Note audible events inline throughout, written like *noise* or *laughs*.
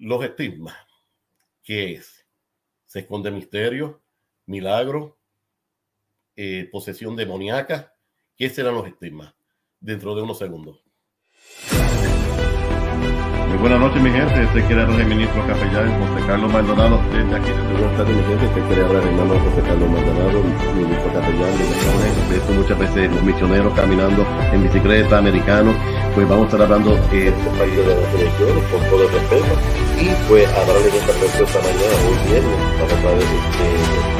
Los estigmas, ¿qué es? Se esconde misterio, milagro, eh, posesión demoníaca. ¿Qué serán los estigmas? Dentro de unos segundos. Muy buenas noches, mi gente. Este quiere hablar el ministro capellán José Carlos Maldonado desde aquí. Buenas tardes, mi gente. Este quiere hablar el hermano José Carlos Maldonado, ministro capellán de He visto muchas veces los misioneros caminando en bicicleta, americanos. Pues vamos a estar hablando eh, de países de las religiones con todo respeto. Y pues hablarles de esta esta mañana, hoy viernes, para tratar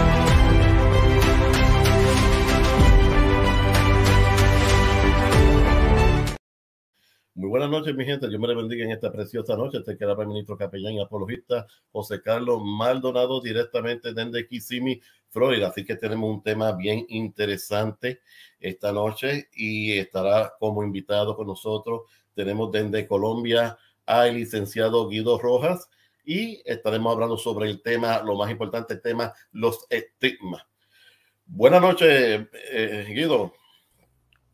Muy buenas noches, mi gente. Yo me le bendiga en esta preciosa noche. Este queda el ministro capellán y apologista José Carlos Maldonado, directamente desde Kissimmee, Florida. Así que tenemos un tema bien interesante esta noche y estará como invitado con nosotros. Tenemos desde Colombia al licenciado Guido Rojas y estaremos hablando sobre el tema, lo más importante, el tema, los estigmas. Buenas noches, eh, Guido.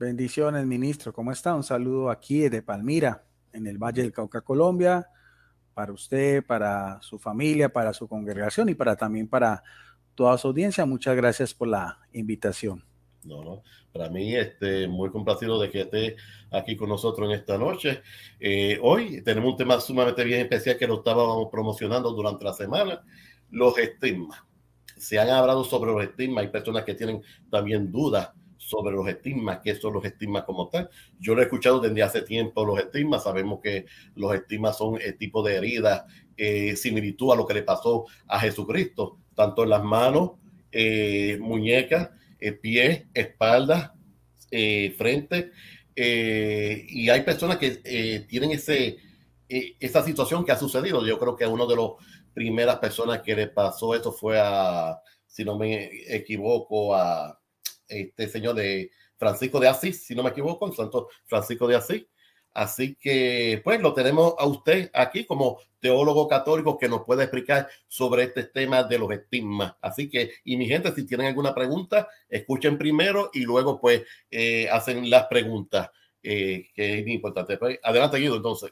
Bendiciones, ministro. ¿Cómo está? Un saludo aquí de Palmira, en el Valle del Cauca, Colombia, para usted, para su familia, para su congregación y para también para toda su audiencia. Muchas gracias por la invitación. No, no. Para mí, este, muy complacido de que esté aquí con nosotros en esta noche. Eh, hoy tenemos un tema sumamente bien especial que lo estábamos promocionando durante la semana, los estigmas. Se han hablado sobre los estigmas, hay personas que tienen también dudas sobre los estigmas, qué son los estigmas como tal. Yo lo he escuchado desde hace tiempo, los estigmas, sabemos que los estigmas son el tipo de herida, eh, similitud a lo que le pasó a Jesucristo, tanto en las manos, eh, muñecas, eh, pies, espalda, eh, frente, y hay personas que tienen ese, esa situación que ha sucedido. Yo creo que a uno de las primeras personas que le pasó eso fue a, si no me equivoco, a este señor de Francisco de Asís, si no me equivoco, el santo Francisco de Asís. Así que, pues, lo tenemos a usted aquí como teólogo católico que nos puede explicar sobre este tema de los estigmas. Así que, y mi gente, si tienen alguna pregunta, escuchen primero y luego, pues, eh, hacen las preguntas, eh, que es importante. Pues, adelante, Guido, entonces.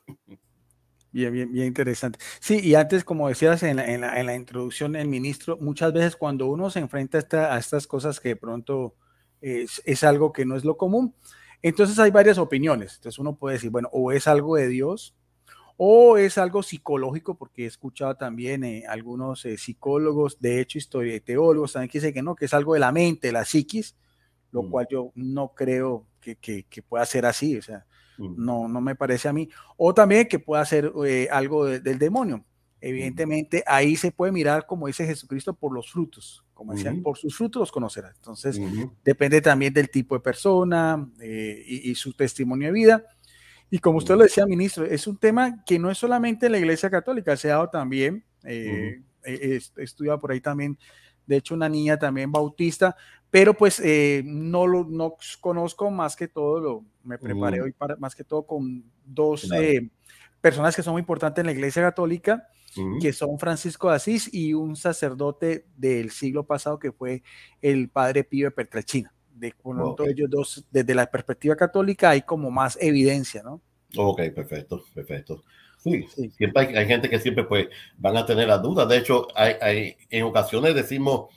Bien, bien, bien interesante. Sí, y antes, como decías en la, en la, introducción, el ministro, muchas veces cuando uno se enfrenta a, esta, a estas cosas que de pronto es, algo que no es lo común. Entonces hay varias opiniones. Entonces uno puede decir, bueno, o es algo de Dios, o es algo psicológico, porque he escuchado también eh, algunos eh, psicólogos, de hecho, historia teólogos también que dicen que no, que es algo de la mente, la psiquis, lo mm. cual yo no creo que, que, pueda ser así, o sea, mm. no, no me parece a mí. O también que pueda ser eh, algo del demonio. Evidentemente, ahí se puede mirar, como dice Jesucristo, por los frutos. Como decían, por sus frutos los conocerás. Entonces, depende también del tipo de persona eh, y, su testimonio de vida. Y como usted lo decía, ministro, es un tema que no es solamente en la Iglesia Católica, se ha dado también, eh, he, estudiado por ahí también, de hecho, una niña también bautista, pero pues eh, no lo no conozco más que todo, lo, me preparé hoy para, más que todo con dos personas que son muy importantes en la Iglesia Católica que son Francisco de Asís y un sacerdote del siglo pasado que fue el padre Pío de Petrachina. De, con ellos dos, desde la perspectiva católica hay como más evidencia, ¿no? Ok, perfecto, perfecto. Sí, siempre hay, gente que siempre pues van a tener las dudas. De hecho, hay, en ocasiones decimos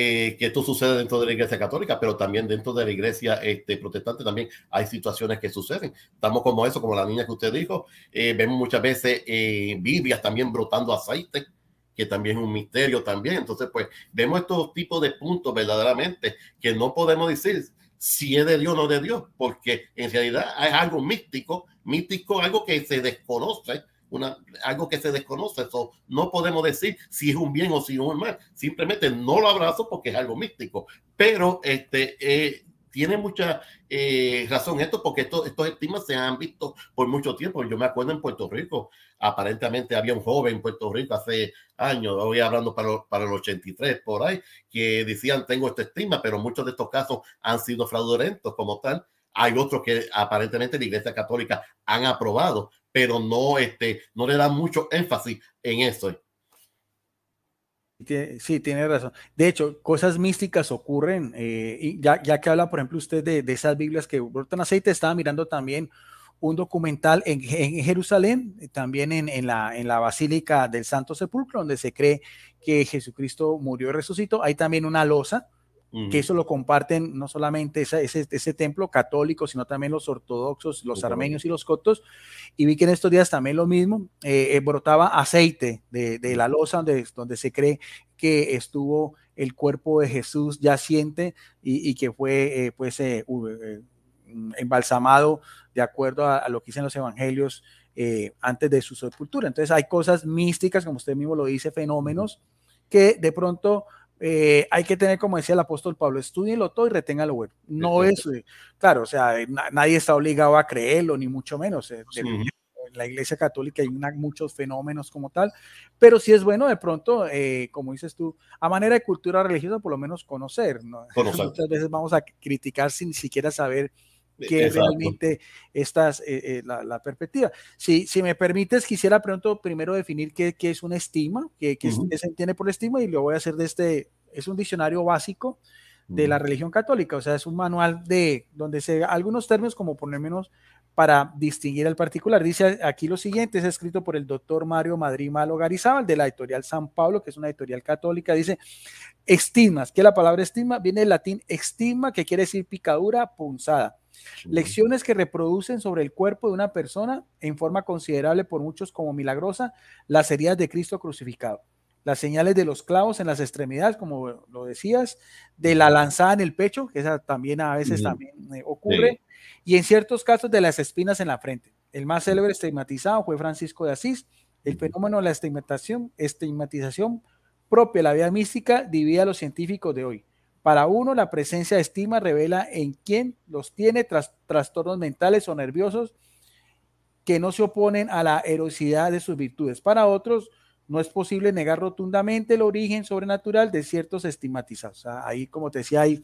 eh, que esto sucede dentro de la iglesia católica, pero también dentro de la iglesia este, protestante también hay situaciones que suceden. Estamos como eso, como la niña que usted dijo, eh, vemos muchas veces eh, Biblias también brotando aceite, que también es un misterio también. Entonces, pues vemos estos tipos de puntos verdaderamente que no podemos decir si es de Dios o no de Dios, porque en realidad es algo místico, místico, algo que se desconoce, una, algo que se desconoce. Eso no podemos decir si es un bien o si es un mal. Simplemente no lo abrazo porque es algo místico. Pero este, eh, tiene mucha eh, razón esto porque estos, estos estimas se han visto por mucho tiempo. Yo me acuerdo en Puerto Rico, aparentemente había un joven en Puerto Rico hace años, voy hablando para, para el 83 por ahí, que decían tengo esta estima, pero muchos de estos casos han sido fraudulentos como tal. Hay otros que aparentemente la Iglesia Católica han aprobado, pero no, este, no le da mucho énfasis en eso. Sí, tiene razón. De hecho, cosas místicas ocurren, eh, y ya, ya que habla, por ejemplo, usted de, de esas Biblias que brotan aceite, estaba mirando también un documental en, Jerusalén, también en, la, en la Basílica del Santo Sepulcro, donde se cree que Jesucristo murió y resucitó. Hay también una losa, que eso lo comparten no solamente ese, ese, templo católico, sino también los ortodoxos, los armenios y los coptos. Y vi que en estos días también lo mismo, eh, eh, brotaba aceite de, de, la losa donde, donde se cree que estuvo el cuerpo de Jesús yaciente y, y que fue eh, pues Mm, embalsamado de acuerdo a, lo que dicen los evangelios eh, antes de su sepultura. Entonces hay cosas místicas, como usted mismo lo dice, fenómenos que de pronto eh, hay que tener, como decía el apóstol Pablo, estudienlo todo y reténgalo bueno. No es, eh, claro, o sea, nadie está obligado a creerlo, ni mucho menos. En la iglesia católica hay muchos fenómenos como tal, pero sí es bueno de pronto, como dices tú, a manera de cultura religiosa, por lo menos conocer. *laughs* Muchas veces vamos a criticar sin siquiera saber que realmente estas, eh, eh, la, perspectiva. Si, si me permites, quisiera pronto primero definir qué, qué es una estima, qué, qué, se entiende por estima, y lo voy a hacer de este, es un diccionario básico de la religión católica, o sea, es un manual de donde se algunos términos como por lo menos para distinguir al particular. Dice aquí lo siguiente, es escrito por el doctor Mario Madrid Malo Garizábal de la editorial San Pablo, que es una editorial católica. Dice, estimas, que la palabra estima viene del latín estima, que quiere decir picadura, punzada. Lecciones que reproducen sobre el cuerpo de una persona en forma considerable por muchos como milagrosa las heridas de Cristo crucificado. Las señales de los clavos en las extremidades, como lo decías, de la lanzada en el pecho, que esa también a veces también eh, ocurre, y en ciertos casos de las espinas en la frente. El más célebre estigmatizado fue Francisco de Asís. El fenómeno de la estigmatización, estigmatización propia de la vida mística divide a los científicos de hoy. Para uno, la presencia de estima revela en quién los tiene trastornos mentales o nerviosos que no se oponen a la erosidad de sus virtudes. Para otros, no es posible negar rotundamente el origen sobrenatural de ciertos estigmatizados. ahí, como te decía, hay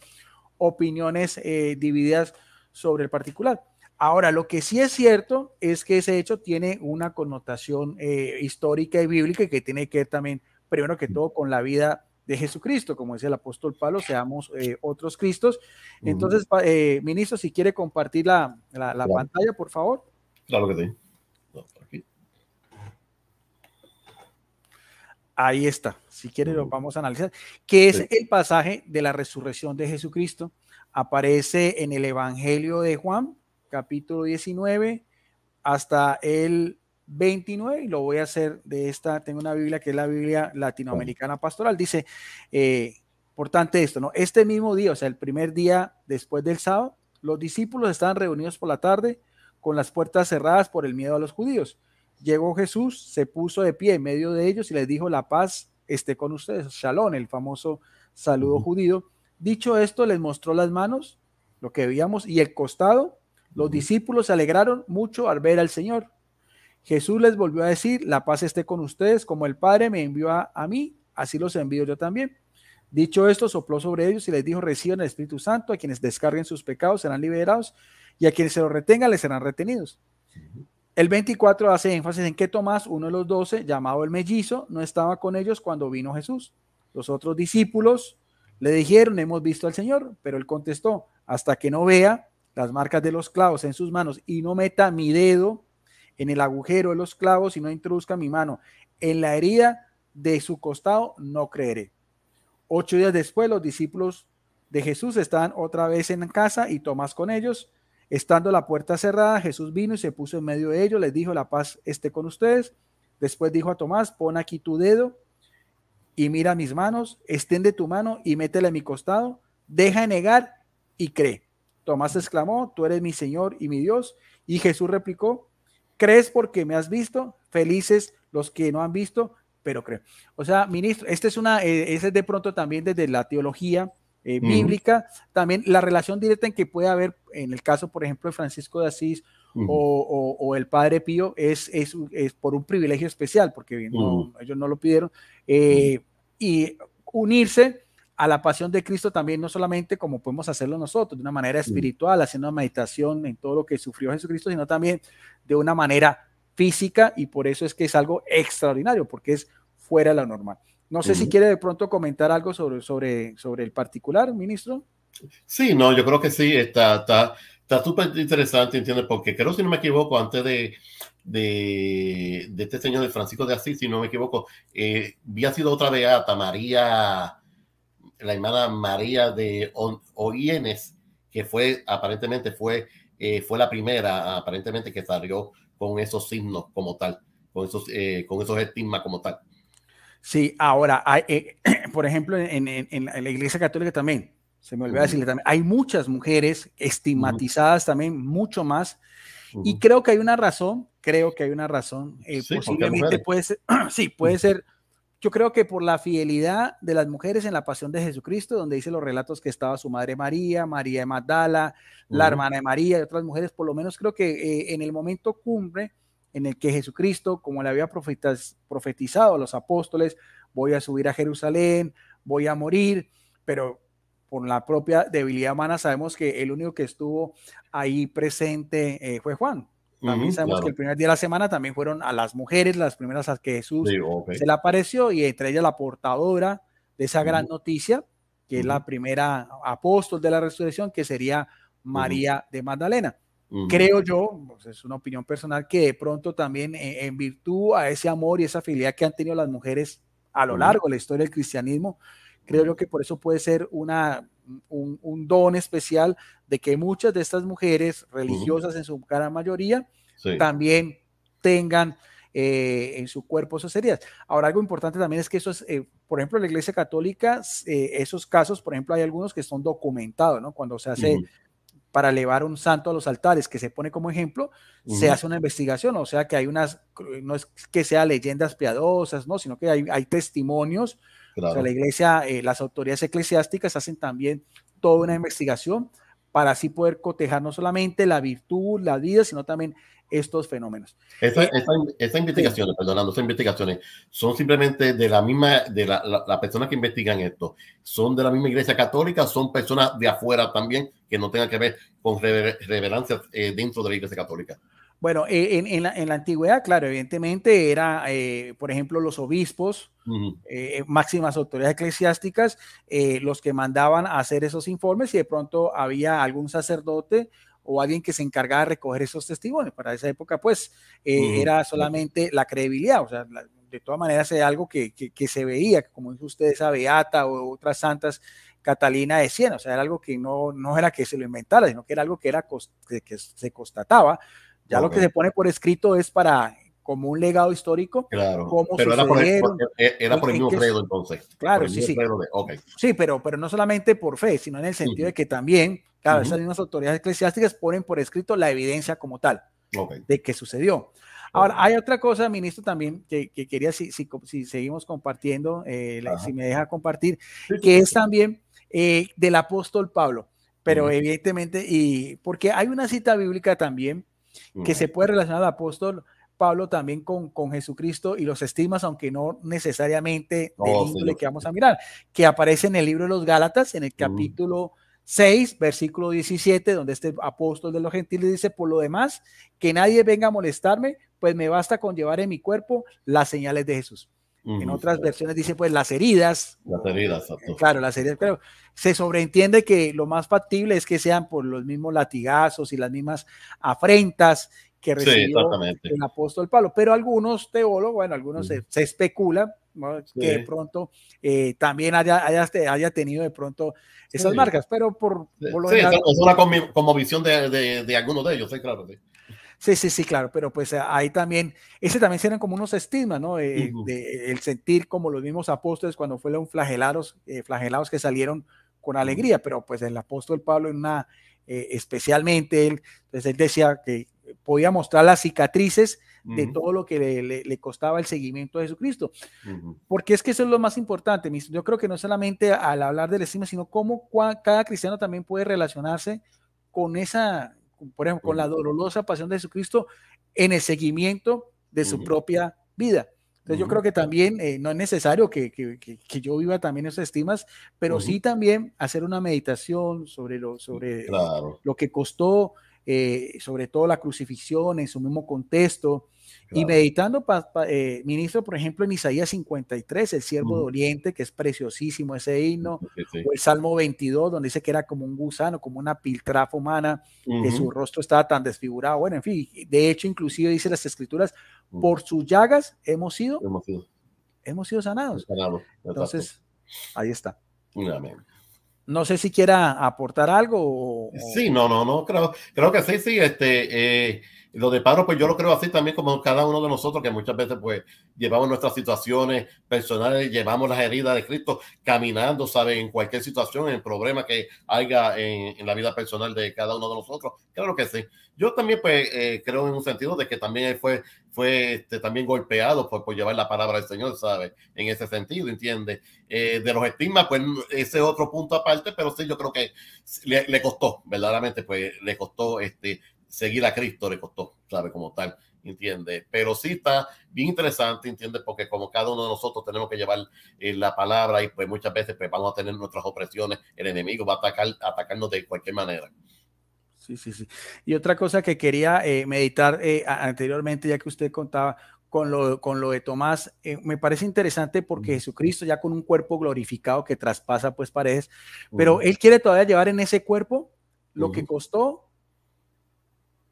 opiniones eh, divididas sobre el particular. Ahora, lo que sí es cierto es que ese hecho tiene una connotación eh, histórica y bíblica que tiene que ver también, primero que todo, con la vida de Jesucristo, como decía el apóstol Pablo, seamos eh, otros Cristos. Entonces, eh, ministro, si quiere compartir la, pantalla, por favor. Claro que sí. Ahí está. Si quiere, lo vamos a analizar. Que es el pasaje de la resurrección de Jesucristo. Aparece en el Evangelio de Juan, capítulo 19, hasta el 29 y lo voy a hacer de esta, tengo una Biblia que es la Biblia latinoamericana pastoral, dice, eh, por tanto esto, ¿no? Este mismo día, o sea, el primer día después del sábado, los discípulos estaban reunidos por la tarde con las puertas cerradas por el miedo a los judíos. Llegó Jesús, se puso de pie en medio de ellos y les dijo, la paz esté con ustedes, shalom, el famoso saludo judío. Dicho esto, les mostró las manos, lo que veíamos, y el costado. Los discípulos se alegraron mucho al ver al Señor. Jesús les volvió a decir, la paz esté con ustedes, como el Padre me envió a, mí, así los envío yo también. Dicho esto, sopló sobre ellos y les dijo, reciban el Espíritu Santo, a quienes descarguen sus pecados serán liberados y a quienes se los retengan les serán retenidos. El 24 hace énfasis en que Tomás, uno de los doce, llamado el mellizo, no estaba con ellos cuando vino Jesús. Los otros discípulos le dijeron, hemos visto al Señor, pero él contestó, hasta que no vea las marcas de los clavos en sus manos y no meta mi dedo en el agujero de los clavos y no introduzca mi mano en la herida de su costado, no creeré. Ocho días después, los discípulos de Jesús estaban otra vez en casa y Tomás con ellos. Estando la puerta cerrada, Jesús vino y se puso en medio de ellos, les dijo, la paz esté con ustedes. Después dijo a Tomás, pon aquí tu dedo y mira mis manos, extiende tu mano y métela en mi costado, deja de negar y cree. Tomás exclamó, tú eres mi Señor y mi Dios. Y Jesús replicó, ¿Crees porque me has visto? Felices los que no han visto, pero creo. O sea, ministro, este es una, eh, ese es de pronto también desde la teología eh, bíblica, también la relación directa en que puede haber, en el caso, por ejemplo, de Francisco de Asís o, el Padre Pío, es, es, por un privilegio especial, porque ellos no lo pidieron, eh, y unirse a la pasión de Cristo también, no solamente como podemos hacerlo nosotros, de una manera espiritual, haciendo una meditación en todo lo que sufrió Jesucristo, sino también de una manera física y por eso es que es algo extraordinario, porque es fuera de lo normal. No sé si quiere de pronto comentar algo sobre, sobre, sobre el particular, ministro. Sí, no, yo creo que sí, está, está está súper interesante, ¿entiendes? Porque creo, si no me equivoco, antes de, de, de este señor de Francisco de Asís, si no me equivoco, eh, había sido otra beata, María, la hermana María de Oienes, que fue, aparentemente fue, eh, fue la primera, aparentemente, que salió con esos signos como tal, con esos, eh, con esos estigmas como tal. Sí, ahora, hay, eh, *clears throat* por ejemplo, en, en, en, la Iglesia Católica también, se me olvidó decirle también, hay muchas mujeres estigmatizadas también, mucho más, y creo que hay una razón, creo que hay una razón, eh, posiblemente puede ser, *clears throat* sí, puede ser, yo creo que por la fidelidad de las mujeres en la pasión de Jesucristo, donde dice los relatos que estaba su madre María, María de Magdala, la hermana de María y otras mujeres, por lo menos creo que eh, en el momento cumbre, en el que Jesucristo, como le había profetizado a los apóstoles, voy a subir a Jerusalén, voy a morir, pero por la propia debilidad humana sabemos que el único que estuvo ahí presente eh, fue Juan. También sabemos que el primer día de la semana también fueron a las mujeres, las primeras a que Jesús se le apareció y entre ellas la portadora de esa gran noticia, que es la primera apóstol de la resurrección, que sería María de Magdalena. Creo yo, pues es una opinión personal, que de pronto también eh, en, virtud a ese amor y esa fidelidad que han tenido las mujeres a lo largo de la historia del cristianismo, creo yo que por eso puede ser una, un, don especial de que muchas de estas mujeres religiosas en su gran mayoría también tengan eh, en su cuerpo esas heridas. Ahora, algo importante también es que eso es, eh, por ejemplo, en la Iglesia Católica, esos casos, por ejemplo, hay algunos que son documentados, ¿no? Cuando se hace para elevar un santo a los altares, que se pone como ejemplo, se hace una investigación, o sea que hay unas, no es que sea leyendas piadosas, no, sino que hay, hay testimonios. O sea, la iglesia, eh, las autoridades eclesiásticas hacen también toda una investigación para así poder cotejar no solamente la virtud, la vida, sino también estos fenómenos. Estas esta, investigaciones, perdonando, estas investigaciones son simplemente de la misma, de la, la, personas que investigan esto, son de la misma iglesia católica, son personas de afuera también que no tengan que ver con revelancias eh, dentro de la iglesia católica. Bueno, eh, en, en, la, en, la, antigüedad, claro, evidentemente era, eh, por ejemplo, los obispos, máximas autoridades eclesiásticas, los que mandaban a hacer esos informes y de pronto había algún sacerdote o alguien que se encargaba de recoger esos testimonios. Para esa época, pues, eh, era solamente la credibilidad, o sea, de todas maneras es algo que, que, se veía, como dice usted, esa Beata o otras santas, Catalina de Siena, o sea, era algo que no, no era que se lo inventara, sino que era algo que, era que, se constataba. Ya lo que se pone por escrito es para como un legado histórico. Claro, pero era por, el, era por el mismo credo entonces. Claro, sí, sí. Sí, pero, pero no solamente por fe, sino en el sentido de que también, claro, esas mismas autoridades eclesiásticas ponen por escrito la evidencia como tal de que sucedió. Ahora, hay otra cosa, ministro, también que, quería, si, si, si, seguimos compartiendo, eh, si me deja compartir, que es también eh, del apóstol Pablo, pero evidentemente, y porque hay una cita bíblica también que se puede relacionar al apóstol Pablo también con, con Jesucristo y los estigmas, aunque no necesariamente del que vamos a mirar, que aparece en el libro de los Gálatas, en el capítulo 6, versículo 17, donde este apóstol de los gentiles dice, por lo demás, que nadie venga a molestarme, pues me basta con llevar en mi cuerpo las señales de Jesús. En otras versiones dice, pues las heridas. Las heridas, Claro, las heridas, pero se sobreentiende que lo más factible es que sean por los mismos latigazos y las mismas afrentas que recibió el apóstol Pablo. Pero algunos teólogos, bueno, algunos se, especula que de pronto eh, también haya, haya, haya, tenido de pronto esas marcas, pero por, por lo sí, general, es una como, visión de, de, de, algunos de ellos, sí, claro. Sí. Sí, sí, claro, pero pues ahí también, ese también serían como unos estigmas, ¿no? de, el sentir como los mismos apóstoles cuando fueron flagelados, eh, flagelados que salieron con alegría, pero pues el apóstol Pablo en una, eh, especialmente él, entonces él decía que podía mostrar las cicatrices de todo lo que le, costaba el seguimiento de Jesucristo. Porque es que eso es lo más importante. Yo creo que no solamente al hablar del estima, sino cómo cada cristiano también puede relacionarse con esa, por ejemplo, con la dolorosa pasión de Jesucristo en el seguimiento de su propia vida. Entonces yo creo que también eh, no es necesario que, yo viva también esas estimas, pero sí también hacer una meditación sobre lo, sobre lo que costó eh, sobre todo la crucifixión en su mismo contexto, y meditando, eh, ministro, por ejemplo, en Isaías 53, el siervo de Oriente, que es preciosísimo ese himno, o el Salmo 22, donde dice que era como un gusano, como una piltrafa humana, que su rostro estaba tan desfigurado. Bueno, en fin, de hecho, inclusive dice las escrituras, por sus llagas hemos sido, hemos sido, sanados. Entonces, ahí está. No sé si quiera aportar algo. Sí, no, no, no, creo, creo que sí, sí. Este, eh, lo de paro, pues yo lo creo así también como cada uno de nosotros, que muchas veces pues llevamos nuestras situaciones personales, llevamos las heridas de Cristo caminando, ¿sabe? En cualquier situación, en problema que haya en, la vida personal de cada uno de nosotros. Claro que sí. Yo también pues eh, creo en un sentido de que también él fue, fue este, también golpeado por, por, llevar la palabra del Señor, ¿sabe? En ese sentido, ¿entiende? Eh, de los estigmas, pues ese otro punto aparte, pero sí yo creo que le, le costó, verdaderamente, pues le costó este seguir a Cristo le costó, ¿sabe? Como tal, ¿entiende? Pero sí está bien interesante, ¿entiende? Porque como cada uno de nosotros tenemos que llevar eh, la palabra y pues muchas veces pues, vamos a tener nuestras opresiones, el enemigo va a atacar, atacarnos de cualquier manera. Sí, sí, sí. Y otra cosa que quería eh, meditar eh, anteriormente, ya que usted contaba con lo, con lo de Tomás, me parece interesante porque Jesucristo ya con un cuerpo glorificado que traspasa pues paredes, pero él quiere todavía llevar en ese cuerpo lo que costó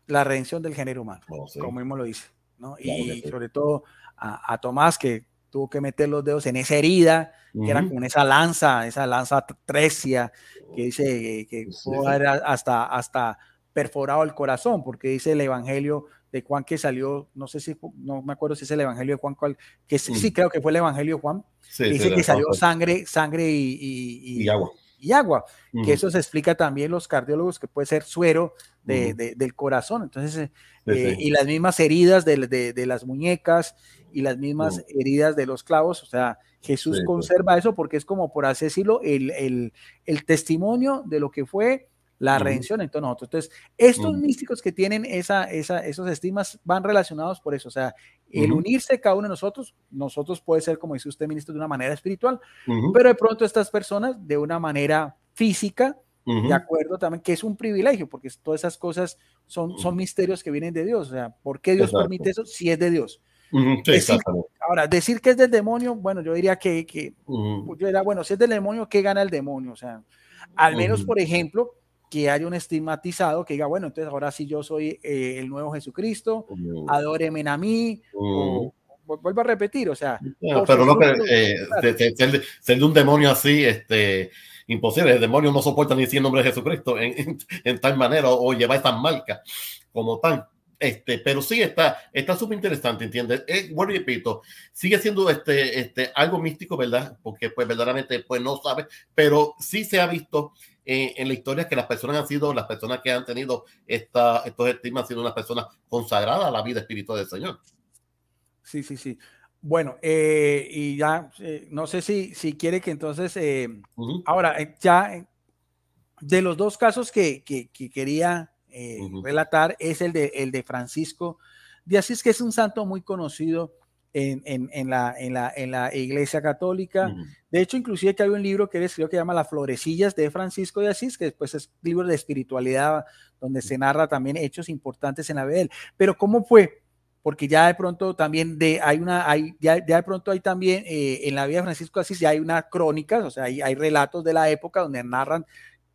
la redención del género humano, oh, como mismo lo dice, ¿no? y sobre todo a, Tomás que tuvo que meter los dedos en esa herida, que era con esa lanza, esa lanza trecia, que dice que pudo haber hasta, hasta perforado el corazón, porque dice el Evangelio de Juan que salió, no sé si, no me acuerdo si es el Evangelio de Juan, cual, que sí, sí, creo que fue el Evangelio de Juan, dice que salió sangre, sangre y, y agua y agua, que eso se explica también los cardiólogos que puede ser suero de, del corazón. Entonces, eh, y las mismas heridas de, de, las muñecas y las mismas heridas de los clavos, o sea, Jesús conserva eso porque es como, por así decirlo, el, el, el testimonio de lo que fue la redención en todos nosotros. Entonces, estos místicos que tienen esa, esa, esos estimas van relacionados por eso. O sea, el unirse cada uno de nosotros, nosotros puede ser, como dice usted, ministro, de una manera espiritual, pero de pronto estas personas de una manera física, de acuerdo también, que es un privilegio, porque todas esas cosas son, son misterios que vienen de Dios. O sea, ¿por qué Dios permite eso si es de Dios? ahora, decir que es del demonio, bueno, yo diría que, que yo diría, bueno, si es del demonio, ¿qué gana el demonio? O sea, al menos, por ejemplo, que haya un estigmatizado que diga, bueno, entonces ahora sí yo soy eh, el nuevo Jesucristo, mm. adóreme a mí, mm. vuelvo a repetir, o sea. pero no, eh, ser, de un demonio así, este, imposible, el demonio no soporta ni decir el nombre de Jesucristo en, en, tal manera o, llevar estas marcas como tal. Este, pero sí está está súper interesante, ¿entiendes? Eh, bueno, repito, sigue siendo este, este, algo místico, ¿verdad? Porque pues verdaderamente pues no sabe, pero sí se ha visto en, la historia que las personas han sido, las personas que han tenido esta, estos estigmas han sido unas personas consagradas a la vida espiritual del Señor. Sí, sí, sí. Bueno, eh, y ya, eh, no sé si, si quiere que entonces, eh, ahora, ya de los dos casos que, que, quería relatar es el de, el de Francisco de Asís, que es un santo muy conocido en, la, en, la, en la Iglesia Católica. De hecho, inclusive que hay un libro que él escribió que llama Las Florecillas de Francisco de Asís, que después es un libro de espiritualidad donde se narra también hechos importantes en la vida de él. Pero ¿cómo fue? Porque ya de pronto también de, hay una, hay, ya, de pronto hay también eh, en la vida de Francisco de Asís ya hay una crónicas, o sea, hay, hay relatos de la época donde narran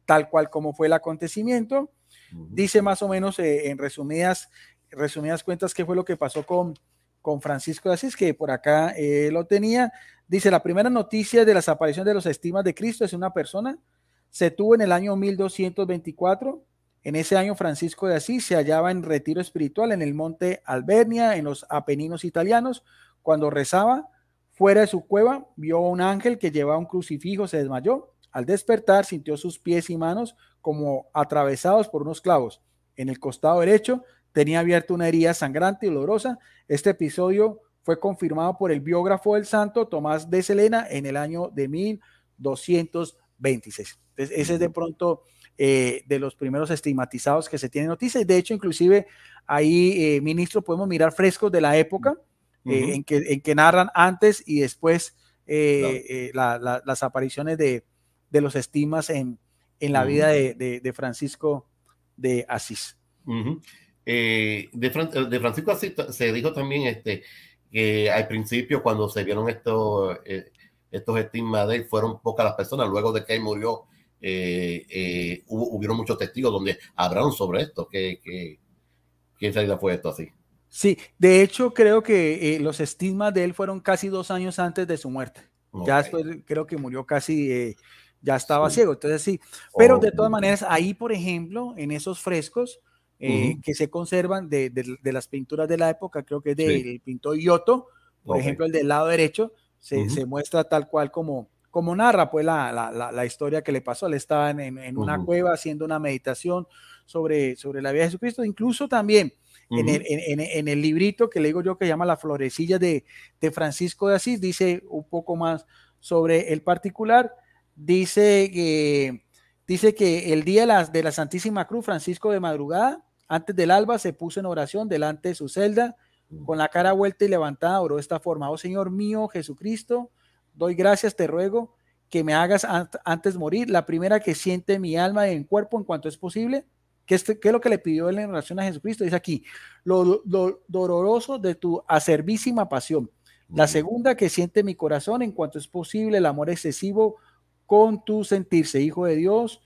tal cual como fue el acontecimiento. Dice más o menos eh, en resumidas, resumidas cuentas qué fue lo que pasó con, con Francisco de Asís, que por acá eh, lo tenía. Dice, la primera noticia de las apariciones de los estimas de Cristo es una persona. Se tuvo en el año 1224. En ese año Francisco de Asís se hallaba en retiro espiritual en el monte Albernia, en los Apeninos italianos. Cuando rezaba fuera de su cueva, vio a un ángel que llevaba un crucifijo, se desmayó. Al despertar sintió sus pies y manos como atravesados por unos clavos. En el costado derecho tenía abierta una herida sangrante y dolorosa. Este episodio fue confirmado por el biógrafo del santo Tomás de Selena en el año de 1226. Entonces, ese es de pronto eh, de los primeros estigmatizados que se tiene noticia. De hecho, inclusive ahí, eh, ministro, podemos mirar frescos de la época eh, en, que, en que narran antes y después las apariciones de, los estigmas en, la vida de, de Francisco de Asís. De, de, Francisco se dijo también este, que al principio cuando se vieron estos, estos estigmas de él, fueron pocas las personas, luego de que él murió, hubo, hubieron muchos testigos donde hablaron sobre esto, que, que, que en realidad fue esto así. Sí, de hecho creo que eh, los estigmas de él fueron casi dos años antes de su muerte. Ya después creo que murió casi, eh, ya estaba ciego, entonces sí. Pero de todas maneras, ahí, por ejemplo, en esos frescos eh, que se conservan de, de, las pinturas de la época, creo que del pintor Giotto, por ejemplo, el del lado derecho, se, se, muestra tal cual como, como narra pues la, la, la, historia que le pasó. Él estaba en, en una cueva haciendo una meditación sobre, sobre la vida de Jesucristo, incluso también en, el, librito que le digo yo que llama La Florecilla de, Francisco de Asís, dice un poco más sobre el particular. Dice que, dice que el día de la, de la Santísima Cruz, Francisco de madrugada, antes del alba, se puso en oración delante de su celda, con la cara vuelta y levantada, oró de esta forma, oh Señor mío Jesucristo, doy gracias, te ruego que me hagas antes morir, la primera que siente mi alma en cuerpo en cuanto es posible, ¿Qué es, ¿Qué es, lo que le pidió él en relación a Jesucristo? Dice aquí, lo, doloroso de tu acervísima pasión. La segunda que siente mi corazón en cuanto es posible el amor excesivo con tu sentirse, Hijo de Dios,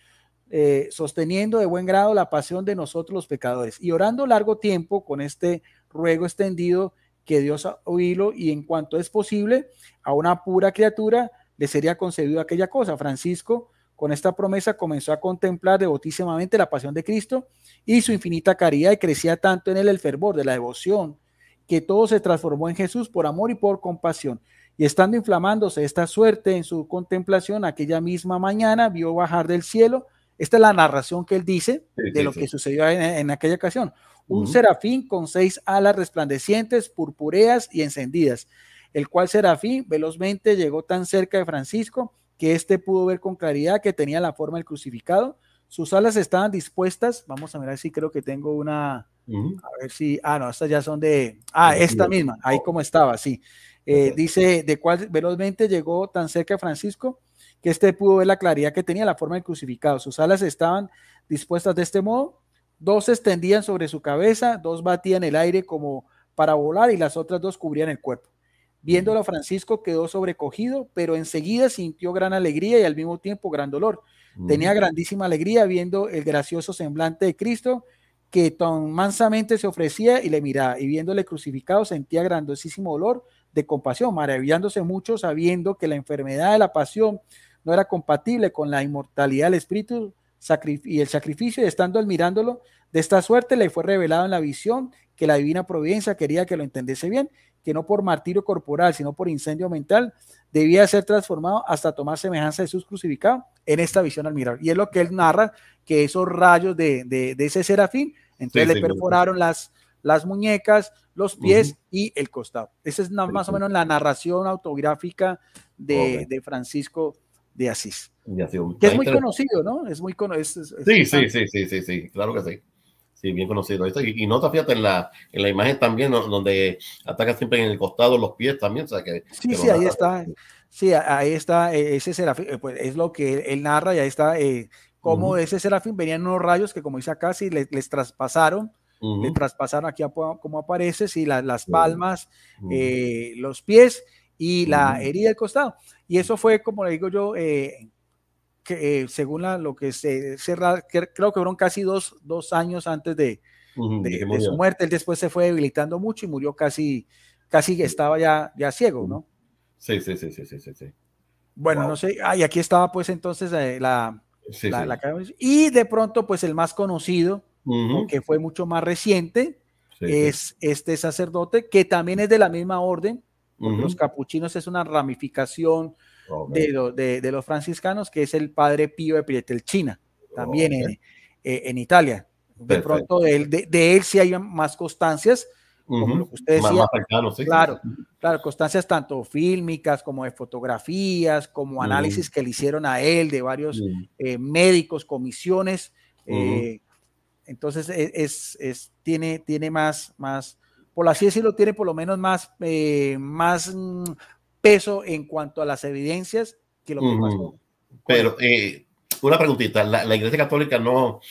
eh, sosteniendo de buen grado la pasión de nosotros los pecadores y orando largo tiempo con este ruego extendido que Dios oílo y en cuanto es posible a una pura criatura le sería concedido aquella cosa. Francisco con esta promesa comenzó a contemplar devotísimamente la pasión de Cristo y su infinita caridad y crecía tanto en él el fervor de la devoción que todo se transformó en Jesús por amor y por compasión. Y estando inflamándose esta suerte en su contemplación, aquella misma mañana vio bajar del cielo, esta es la narración que él dice de lo que sucedió en, aquella ocasión, un serafín con seis alas resplandecientes, purpureas y encendidas, el cual serafín velozmente llegó tan cerca de Francisco que éste pudo ver con claridad que tenía la forma del crucificado. Sus alas estaban dispuestas. Vamos a ver si creo que tengo una. A ver si. Ah, no, estas ya son de. Ah, esta misma, ahí como estaba, sí. Eh, dice, de cuál velozmente llegó tan cerca de Francisco que éste pudo ver la claridad que tenía la forma del crucificado. Sus alas estaban dispuestas de este modo. Dos se extendían sobre su cabeza, dos batían el aire como para volar y las otras dos cubrían el cuerpo. Viéndolo, Francisco quedó sobrecogido, pero enseguida sintió gran alegría y al mismo tiempo gran dolor. Tenía grandísima alegría viendo el gracioso semblante de Cristo que tan mansamente se ofrecía y le miraba, y viéndole crucificado sentía grandosísimo dolor de compasión, maravillándose mucho sabiendo que la enfermedad de la pasión no era compatible con la inmortalidad del espíritu y el sacrificio, y estando él mirándolo de esta suerte, le fue revelado en la visión que la divina providencia quería que lo entendiese bien que no por martirio corporal, sino por incendio mental, debía ser transformado hasta tomar semejanza de Jesús crucificado en esta visión al mirar. Y es lo que él narra, que esos rayos de, de, ese serafín, entonces le perforaron las, las muñecas, los pies y el costado. Esa es más o menos la narración autográfica de, de Francisco de Asís. Que es muy conocido, ¿no? Es muy conocido. Sí, sí, sí, sí, sí, sí, claro que sí. Sí, bien conocido. Y, y nota, fíjate, en la, en la imagen también, donde ataca siempre en el costado, los pies también. O sea, que, sí, sí, ahí está. Sí, ahí está eh, ese serafín, eh, pues es lo que él, narra y ahí está eh, cómo ese serafín venían unos rayos que, como dice acá, sí, les, les traspasaron, le traspasaron aquí como aparece, sí, las palmas, los pies y la herida del costado. Y eso fue, como le digo yo, que, eh, según lo que se, creo que fueron casi dos, dos años antes de, su muerte. Él después se fue debilitando mucho y murió casi, casi estaba ya, ya ciego, ¿no? Sí, sí, sí, sí, sí, sí. Bueno, no sé, y aquí estaba pues entonces eh, la, la, y de pronto pues el más conocido, que fue mucho más reciente, es este sacerdote que también es de la misma orden, los capuchinos es una ramificación de, de, los franciscanos, que es el padre Pío de Pietrelcina, también en, eh, en, Italia. De pronto de él, de, él sí hay más constancias, como lo que usted decía. claro, claro, constancias tanto fílmicas como de fotografías, como análisis que le hicieron a él de varios eh, médicos, comisiones. Eh, entonces e, es, es, tiene, tiene más, más, por así decirlo, tiene por lo menos más, más mm, peso en cuanto a las evidencias que lo que pasó. Pero eh, una preguntita, la, Iglesia Católica no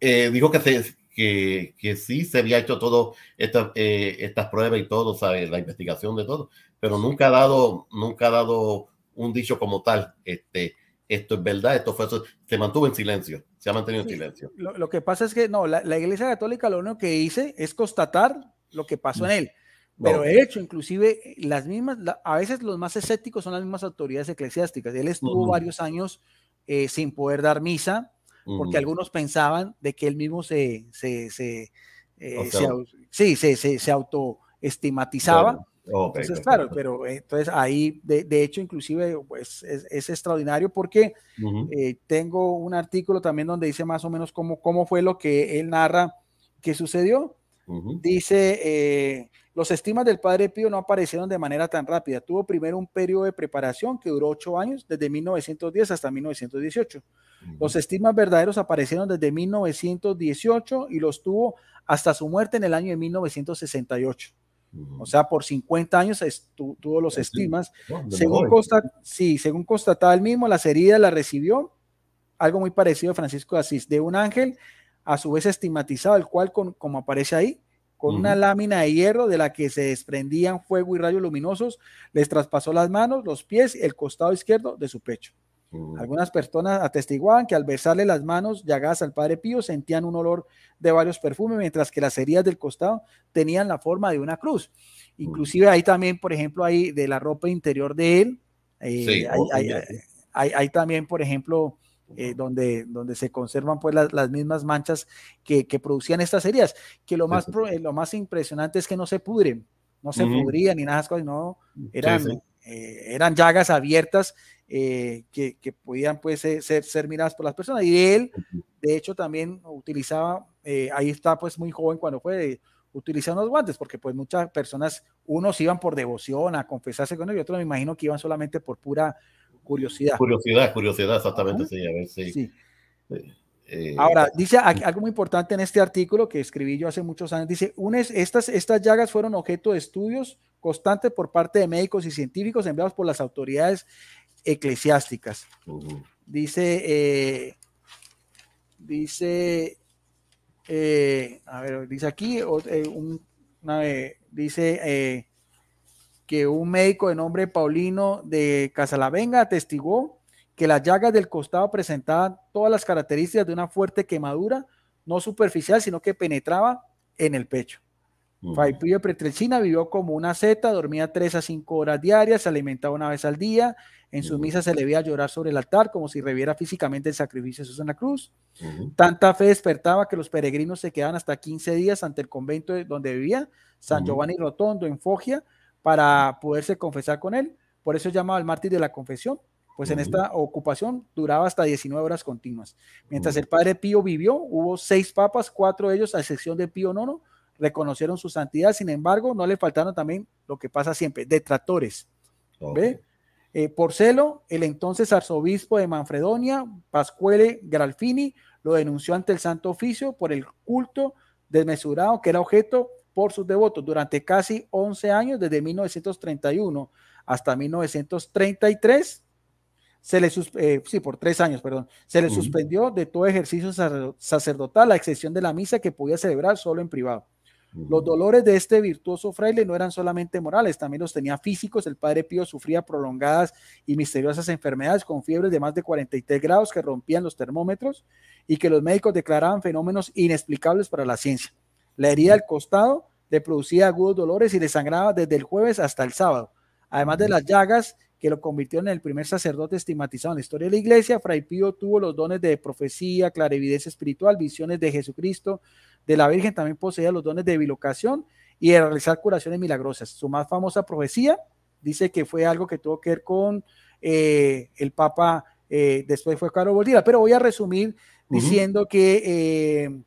eh, dijo que, que, que sí se había hecho todo esta, eh, estas pruebas y todo. La investigación de todo, pero nunca ha dado, nunca ha dado un dicho como tal, este, esto es verdad, esto fue eso, se mantuvo en silencio, se ha mantenido en silencio. Lo, lo, que pasa es que no, la, la, Iglesia Católica lo único que hice es constatar lo que pasó en él. Pero de hecho, inclusive las mismas, a veces los más escépticos son las mismas autoridades eclesiásticas. Él estuvo uh -huh. varios años eh, sin poder dar misa, porque uh -huh. algunos pensaban de que él mismo se, se, se, eh, o sea, se sí, se, se, autoestigmatizaba. Bueno. Okay, entonces, claro, okay. pero eh, entonces ahí, de, de, hecho, inclusive, pues es, es extraordinario porque uh -huh. eh, tengo un artículo también donde dice más o menos cómo, cómo fue lo que él narra que sucedió. Uh -huh. Dice, eh, los estigmas del Padre Pío no aparecieron de manera tan rápida. Tuvo primero un periodo de preparación que duró ocho años, desde 1910 hasta 1918. Uh -huh. Los estigmas verdaderos aparecieron desde 1918 y los tuvo hasta su muerte en el año de 1968. O sea, por 50 años tu, tuvo los estigmas. según, consta, sí, según constataba él mismo, las heridas las recibió, algo muy parecido a Francisco de Asís, de un ángel a su vez estigmatizado, el cual, con, como aparece ahí, con uh -huh. una lámina de hierro de la que se desprendían fuego y rayos luminosos, les traspasó las manos, los pies y el costado izquierdo de su pecho. Uh -huh. Algunas personas atestiguaban que al besarle las manos llagadas al Padre Pío sentían un olor de varios perfumes, mientras que las heridas del costado tenían la forma de una cruz. Inclusive ahí también, por ejemplo, hay de la ropa interior de él, eh, sí, hay, hay, hay, hay, también, por ejemplo, eh, donde, donde se conservan pues las, las mismas manchas que, que, producían estas heridas, que lo más, sí, sí. lo más impresionante es que no se pudren, no se uh -huh. pudrían ni nada, no, eran, sí, eh, eran llagas abiertas eh, que, que, podían pues ser, ser, miradas por las personas y él, de hecho, también utilizaba, eh, ahí está pues muy joven cuando fue, utilizar unos guantes, porque pues muchas personas, unos iban por devoción a confesarse con él y otros me imagino que iban solamente por pura curiosidad. Curiosidad, curiosidad, exactamente, sí, a ver, sí. sí. Eh, Ahora, dice algo muy importante en este artículo que escribí yo hace muchos años, dice, unes, estas, estas llagas fueron objeto de estudios constantes por parte de médicos y científicos enviados por las autoridades eclesiásticas. Uh -huh. Dice, eh, dice, eh, a ver, dice aquí, eh, un, una, dice que un médico de nombre Paulino de Casalavenga atestiguó que las llagas del costado presentaban todas las características de una fuerte quemadura, no superficial, sino que penetraba en el pecho. Uh -huh. Faipillo Pretrechina vivió como una seta, dormía tres a cinco horas diarias, se alimentaba una vez al día, en su uh -huh. misa se le veía llorar sobre el altar como si reviera físicamente el sacrificio de Jesús en la cruz. Uh -huh. Tanta fe despertaba que los peregrinos se quedaban hasta 15 días ante el convento donde vivía, San Giovanni Rotondo, en Foggia, para poderse confesar con él. Por eso llamaba al mártir de la confesión, pues en esta ocupación duraba hasta 19 horas continuas. Mientras el padre Pío vivió, hubo seis papas, cuatro de ellos, a excepción de Pío IX, reconocieron su santidad, sin embargo, no le faltaron también lo que pasa siempre, detractores. Okay. ¿Ve? Eh, Porcelo, el entonces arzobispo de Manfredonia, Pascuele Gralfini, lo denunció ante el Santo Oficio por el culto desmesurado que era objeto por sus devotos durante casi 11 años, desde 1931 hasta 1933. Se le eh, sí, por tres años, perdón, se le uh -huh. suspendió de todo ejercicio sacerdotal, a excepción de la misa que podía celebrar solo en privado. Los dolores de este virtuoso fraile no eran solamente morales, también los tenía físicos. El padre Pío sufría prolongadas y misteriosas enfermedades con fiebres de más de 43 grados que rompían los termómetros y que los médicos declaraban fenómenos inexplicables para la ciencia. La herida del costado le producía agudos dolores y le sangraba desde el jueves hasta el sábado. Además de las llagas que lo convirtió en el primer sacerdote estigmatizado en la historia de la iglesia, Fray Pío tuvo los dones de profecía, clarividencia espiritual, visiones de Jesucristo, de la Virgen, también poseía los dones de bilocación y de realizar curaciones milagrosas. Su más famosa profecía dice que fue algo que tuvo que ver con eh, el Papa, eh, después fue Carlos Bolívar, pero voy a resumir uh -huh. diciendo que eh,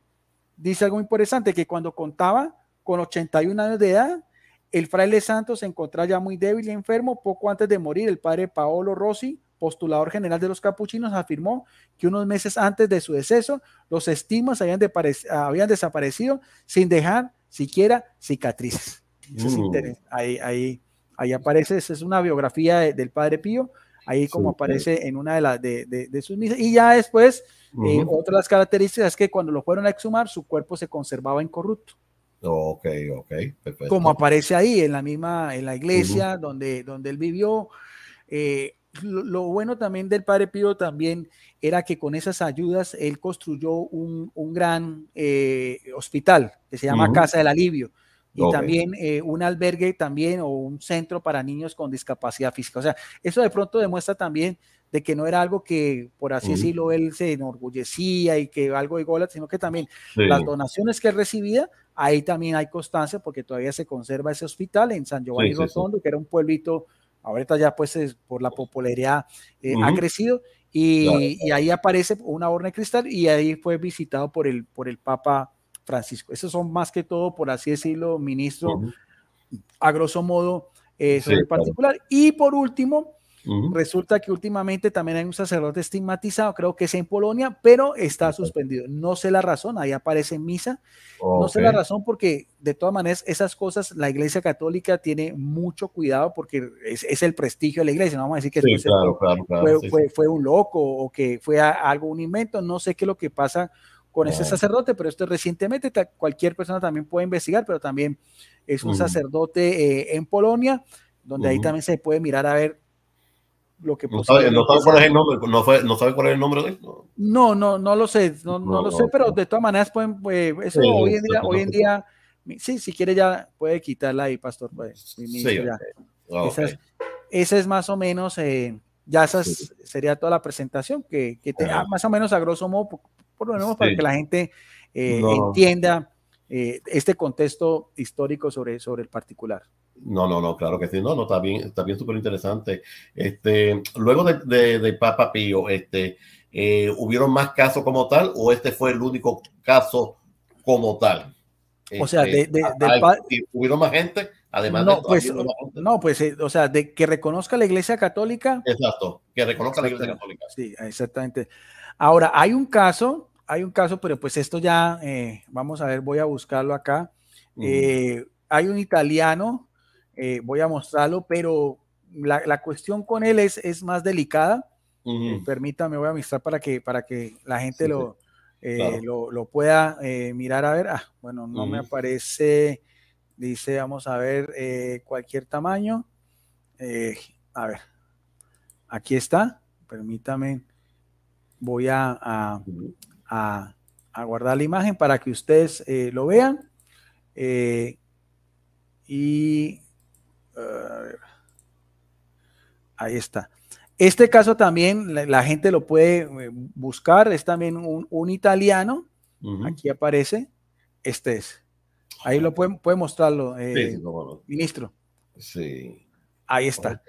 dice algo interesante, que cuando contaba con 81 años de edad, el fraile santo se encontraba ya muy débil y enfermo. Poco antes de morir, el padre Paolo Rossi, postulador general de los capuchinos, afirmó que unos meses antes de su deceso, los estigmas habían, de habían desaparecido sin dejar siquiera cicatrices. Es ahí, ahí, ahí, aparece, esa es una biografía de, del padre Pío, ahí como sí, aparece sí. en una de, la, de, de, de, sus misas. Y ya después Eh, otra de las características es que cuando lo fueron a exhumar, su cuerpo se conservaba incorrupto. Ok, ok, perfecto. Como aparece ahí en la misma, en la iglesia donde, donde él vivió. Eh, lo, bueno también del Padre Pío también era que con esas ayudas él construyó un, un gran eh, hospital que se llama Casa del Alivio y también eh, un albergue también o un centro para niños con discapacidad física. O sea, eso de pronto demuestra también de que no era algo que, por así decirlo, él se enorgullecía y que algo de gola, sino que también las donaciones que él recibía, ahí también hay constancia porque todavía se conserva ese hospital en San Giovanni Rotondo, que era un pueblito, ahorita ya pues es, por la popularidad eh, ha crecido y, y, ahí aparece una horna de cristal y ahí fue visitado por el, por el Papa Francisco. Esos son más que todo, por así decirlo, ministro, a grosso modo, eh, sobre particular. Y por último, resulta que últimamente también hay un sacerdote estigmatizado, creo que es en Polonia, pero está suspendido. No sé la razón, ahí aparece en misa. No sé la razón porque de todas maneras esas cosas la Iglesia Católica tiene mucho cuidado porque es, el prestigio de la Iglesia. No vamos a decir que fue, fue, un loco o que fue algo, un invento. No sé qué es lo que pasa con ese sacerdote, pero esto recientemente cualquier persona también puede investigar, pero también es un sacerdote eh, en Polonia, donde ahí también se puede mirar a ver lo que no sabe, no sabe cuál es el nombre, no, fue, no sabe cuál es el nombre de él. No, no, no, lo sé, no, no, lo sé, pero de todas maneras pueden, pues, eso hoy en día, hoy en día, sí, si quiere ya puede quitarla ahí, pastor. Pues, sí, ya. Esa, es, esa, es, más o menos, eh, ya esa sería toda la presentación que, que te, ah, más o menos a grosso modo por lo menos para que la gente eh, entienda eh, este contexto histórico sobre, sobre el particular. No, no, no, claro que sí, no, no, está bien, está bien súper interesante. Este, luego de, de, Papa Pío, este, eh, ¿hubieron más casos como tal o este fue el único caso como tal? o sea, de, de, ¿hubieron más gente? Además no, pues, no, pues, o sea, de que reconozca la Iglesia Católica. Exacto, que reconozca la Iglesia Católica. Sí, exactamente. Ahora, hay un caso, hay un caso, pero pues esto ya, eh, vamos a ver, voy a buscarlo acá. Eh, hay un italiano, eh, voy a mostrarlo, pero la, cuestión con él es, es más delicada. permítame, voy a mostrar para que, para que la gente lo, lo, pueda mirar a ver. Ah, bueno, no me aparece, dice, vamos a ver, cualquier tamaño. a ver, aquí está, permítame voy a, guardar la imagen para que ustedes eh, lo vean. Eh, y ahí está. Este caso también la, gente lo puede eh, buscar, es también un, italiano. Aquí aparece. Este es. Ahí lo puede, puede mostrarlo, ministro. Sí. Ahí está.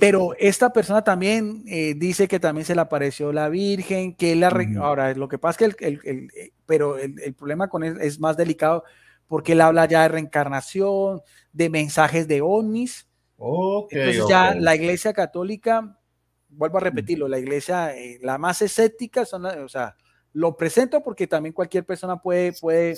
Pero esta persona también eh, dice que también se le apareció la Virgen, que la... Ahora, lo que pasa es que el, eh, pero el, problema con él es más delicado porque él habla ya de reencarnación, de mensajes de ovnis. Entonces ya la iglesia católica, vuelvo a repetirlo, la iglesia, eh, la más escéptica, son, o sea, lo presento porque también cualquier persona puede, puede,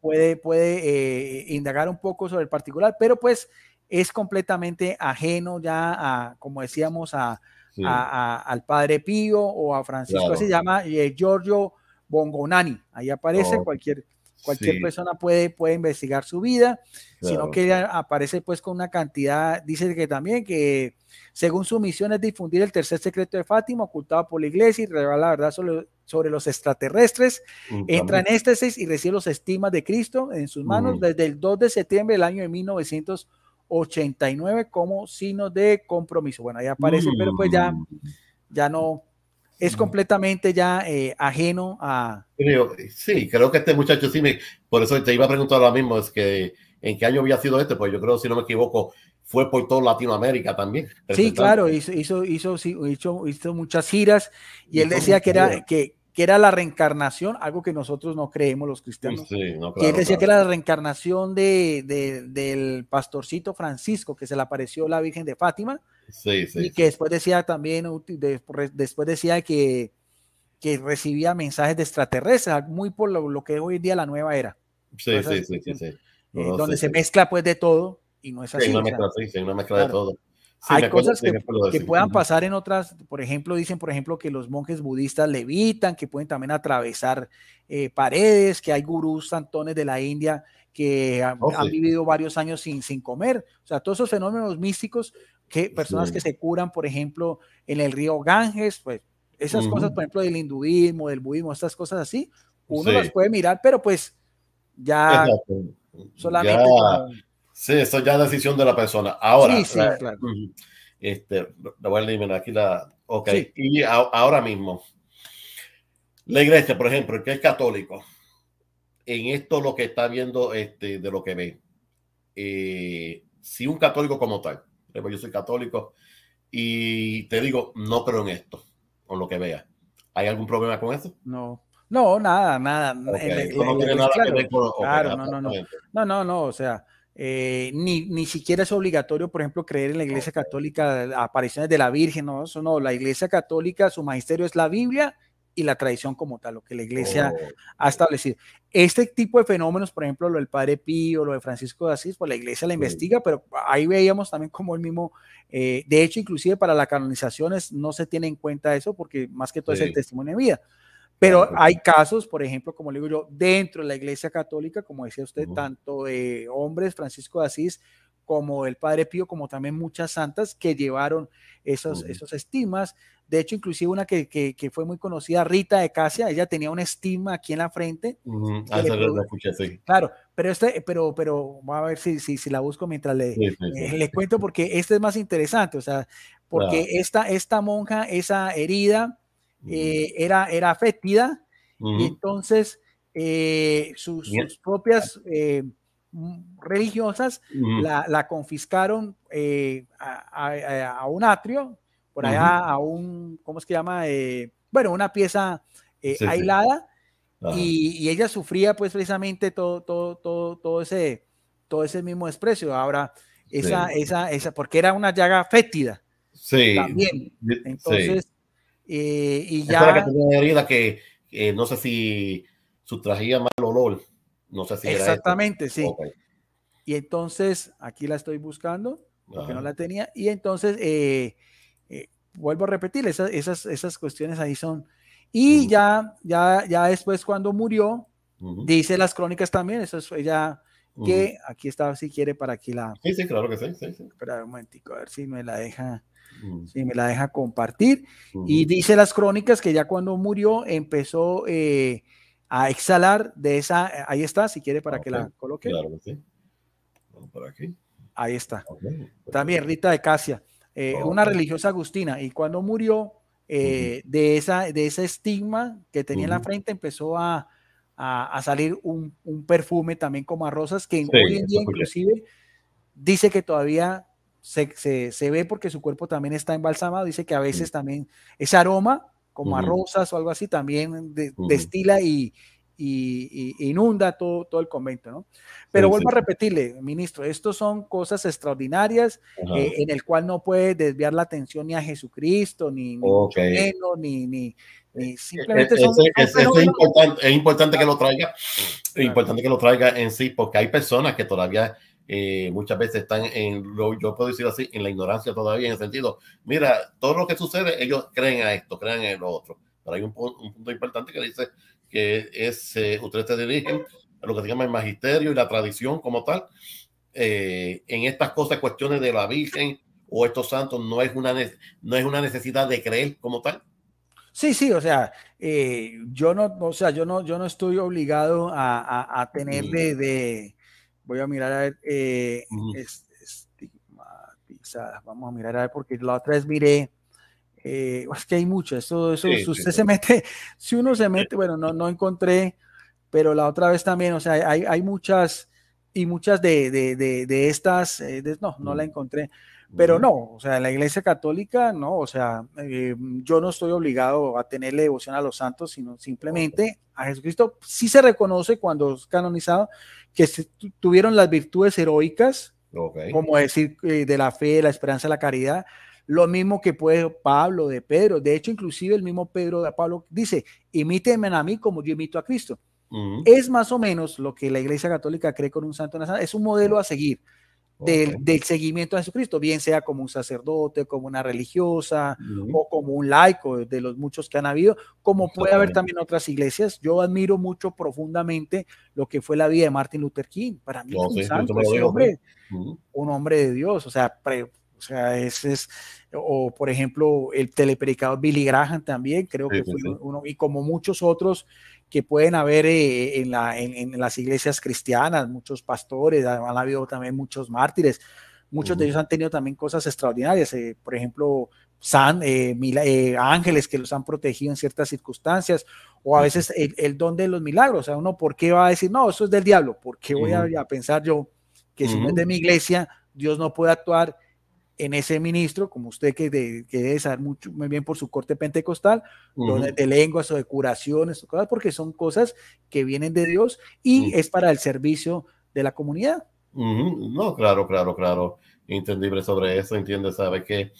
puede, puede indagar un poco sobre el particular, pero pues es completamente ajeno ya a, como decíamos, a, al Padre Pío o a Francisco, se llama eh, Giorgio Bongonani. Ahí aparece cualquier, cualquier persona puede, puede investigar su vida, sino que aparece pues con una cantidad, dice que también que según su misión es difundir el tercer secreto de Fátima ocultado por la iglesia y revelar la verdad sobre, sobre los extraterrestres, entra en éxtasis y recibe los estimas de Cristo en sus manos desde el 2 de septiembre del año de 1900 89 como signo de compromiso. Bueno, ahí aparece, pero pues ya, mm. ya no, es completamente ya eh, ajeno a... sí, creo que este muchacho sí me, por eso te iba a preguntar ahora mismo, es que en qué año había sido este, pues yo creo, si no me equivoco, fue por toda Latinoamérica también. Sí, claro, hizo, hizo, hizo, hizo, hizo muchas giras y él decía que era, que, que era la reencarnación, algo que nosotros no creemos los cristianos. que él decía que era la reencarnación de, del pastorcito Francisco, que se le apareció la Virgen de Fátima. Y que después decía también, después decía que, que recibía mensajes de extraterrestres, muy por lo, que es hoy en día la nueva era. Sí, sí, sí, donde se mezcla pues de todo y no es así. Sí, una mezcla, sí, una mezcla de todo. hay cosas que, que, puedan pasar en otras, por ejemplo, dicen, por ejemplo, que los monjes budistas levitan, que pueden también atravesar eh, paredes, que hay gurús santones de la India que han, vivido varios años sin, sin comer. O sea, todos esos fenómenos místicos, que personas que se curan, por ejemplo, en el río Ganges, pues esas cosas, por ejemplo, del hinduismo, del budismo, estas cosas así, uno las puede mirar, pero pues ya solamente... Sí, eso ya es decisión de la persona. Ahora, sí, sí, claro. este, la voy a eliminar aquí la. Ok, y ahora mismo, la iglesia, por ejemplo, el que es católico, en esto lo que está viendo este, de lo que ve, eh, si un católico como tal, yo soy católico y te digo, no creo en esto, con lo que vea, ¿hay algún problema con eso? No. No, nada, nada. no tiene nada que ver con. Claro, no, no, no. No, no, no. O sea, eh, ni, ni siquiera es obligatorio, por ejemplo, creer en la Iglesia Católica, apariciones de la Virgen, no, eso no, la Iglesia Católica, su magisterio es la Biblia y la tradición como tal, lo que la Iglesia oh. ha establecido. Este tipo de fenómenos, por ejemplo, lo del Padre Pío, lo de Francisco de Asís, pues la Iglesia la investiga, pero ahí veíamos también como el mismo, eh, de hecho, inclusive para las canonizaciones no se tiene en cuenta eso, porque más que todo es el testimonio de vida. Pero hay casos, por ejemplo, como le digo yo, dentro de la Iglesia Católica, como decía usted, tanto de hombres, Francisco de Asís, como el Padre Pío, como también muchas santas que llevaron esos, esos estigmas. De hecho, inclusive una que, que, fue muy conocida, Rita de Casia, ella tenía un estigma aquí en la frente. Ah, sí. Claro, pero este, pero, pero vamos a ver si, si, si la busco mientras le, eh, le cuento, porque este es más interesante, o sea, porque esta, esta monja, esa herida, eh, era, era fétida y entonces eh, sus, propias eh, religiosas la, confiscaron a, un atrio, por allá a un, ¿cómo es que llama? bueno, una pieza aislada y, ella sufría pues precisamente todo, todo, todo, todo, ese, todo ese mismo desprecio. Ahora, esa, esa, esa, porque era una llaga fétida. Sí. También. Entonces, eh, y ya. que tenía herida que no sé si sustrajía mal olor. No sé si Exactamente, sí. Y entonces, aquí la estoy buscando, porque no la tenía. Y entonces, eh, eh, vuelvo a repetir, esas, esas, esas cuestiones ahí son. Y ya, ya, ya después, cuando murió, dice las crónicas también, eso es ella que aquí está, si quiere, para aquí la. Sí, sí, claro que sí. sí, sí. Espera un momentico, a ver si me la deja. Si me la deja compartir. Y dice las crónicas que ya cuando murió empezó eh, a exhalar de esa, eh, ahí está, si quiere para que la coloque. Claro que sí. Vamos por aquí. Ahí está. También Rita de Casia, eh, una religiosa agustina. Y cuando murió de, esa, de ese estigma que tenía en la frente, empezó a, a, salir un, un, perfume también como a rosas, que hoy en día inclusive dice que todavía se, se, ve porque su cuerpo también está embalsamado. Dice que a veces también ese aroma, como a rosas o algo así, también destila y, y, inunda todo, todo el convento, ¿no? Pero vuelvo a repetirle, ministro, estos son cosas extraordinarias eh, en el cual no puede desviar la atención ni a Jesucristo, ni, ni, ni, ni, simplemente son, es, importante, es importante que lo traiga, es importante que lo traiga en sí, porque hay personas que todavía eh, muchas veces están en, lo, yo puedo decir así, en la ignorancia todavía, en el sentido, mira, todo lo que sucede, ellos creen a esto, creen en lo otro. Pero hay un, punto importante que dice que es, eh, ustedes se dirigen a lo que se llama el magisterio y la tradición como tal. Eh, en estas cosas, cuestiones de la Virgen o estos santos, no es una, no es una necesidad de creer como tal. Sí, sí, o sea, yo no, o sea, yo no, yo no estoy obligado a, a, tener de Voy a mirar a ver. Eh, Vamos a mirar a ver, porque la otra vez miré. Eh, es que hay mucho. Eso, eso, si usted se mete, *laughs* si uno se mete, bueno, no, no encontré, pero la otra vez también, o sea, hay, hay muchas y muchas de, de, de, estas, eh, no, no la encontré. Pero no, o sea, en la iglesia católica, no, o sea, eh, yo no estoy obligado a tenerle devoción a los santos, sino simplemente a Jesucristo. Sí se reconoce cuando es canonizado que tuvieron las virtudes heroicas, como decir eh, de la fe, la esperanza, la caridad, lo mismo que puede Pablo de Pedro. De hecho, inclusive el mismo Pedro de Pablo dice, imítenme a mí como yo imito a Cristo. Es más o menos lo que la Iglesia Católica cree con un santo nacional, es un modelo a seguir. Del, del, seguimiento a Jesucristo, bien sea como un sacerdote, como una religiosa o como un laico de los muchos que han habido, como puede haber también otras iglesias. Yo admiro mucho profundamente lo que fue la vida de Martin Luther King. Para mí es un santo, ese hombre, un hombre de Dios, o sea, pre, o sea, ese es, o por ejemplo, el telepredicador Billy Graham también, creo que fue uno, y como muchos otros que pueden haber eh, en, la, en, las iglesias cristianas, muchos pastores, han habido también muchos mártires, muchos de ellos han tenido también cosas extraordinarias, eh, por ejemplo, san, eh, ángeles que los han protegido en ciertas circunstancias, o a veces el, don de los milagros, o sea, uno, ¿por qué va a decir, no, eso es del diablo? ¿Por qué voy a, a, pensar yo que si no es de mi iglesia, Dios no puede actuar en ese ministro, como usted que, debe saber mucho, muy bien por su corte pentecostal, de, lenguas o de curaciones, porque son cosas que vienen de Dios y es para el servicio de la comunidad. No, claro, claro, claro entendible sobre eso, entiende, sabe que,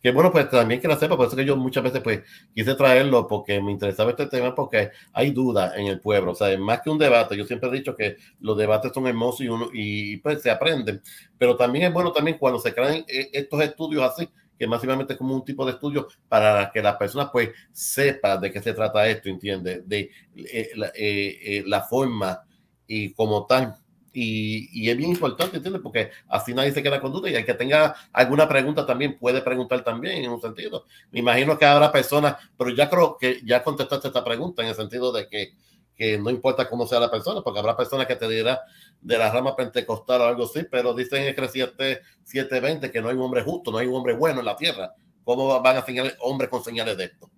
que bueno, pues también que la sepa, por eso que yo muchas veces pues quise traerlo porque me interesaba este tema porque hay duda en el pueblo, o sea, más que un debate, yo siempre he dicho que los debates son hermosos y uno y pues se aprenden, pero también es bueno también cuando se crean eh, estos estudios así, que básicamente como un tipo de estudio para que la persona pues sepa de qué se trata esto, entiende, de eh, eh, la forma y como tal y, es bien importante, ¿entiendes? Porque así nadie se queda con duda y el que tenga alguna pregunta también puede preguntar también en un sentido. Me imagino que habrá personas, pero ya creo que ya contestaste esta pregunta en el sentido de que, que no importa cómo sea la persona, porque habrá personas que te dirán de la rama pentecostal o algo así, pero dicen en Eclesiastes 7:20 que no hay un hombre justo, no hay un hombre bueno en la tierra. ¿Cómo van a señalar hombres con señales de esto?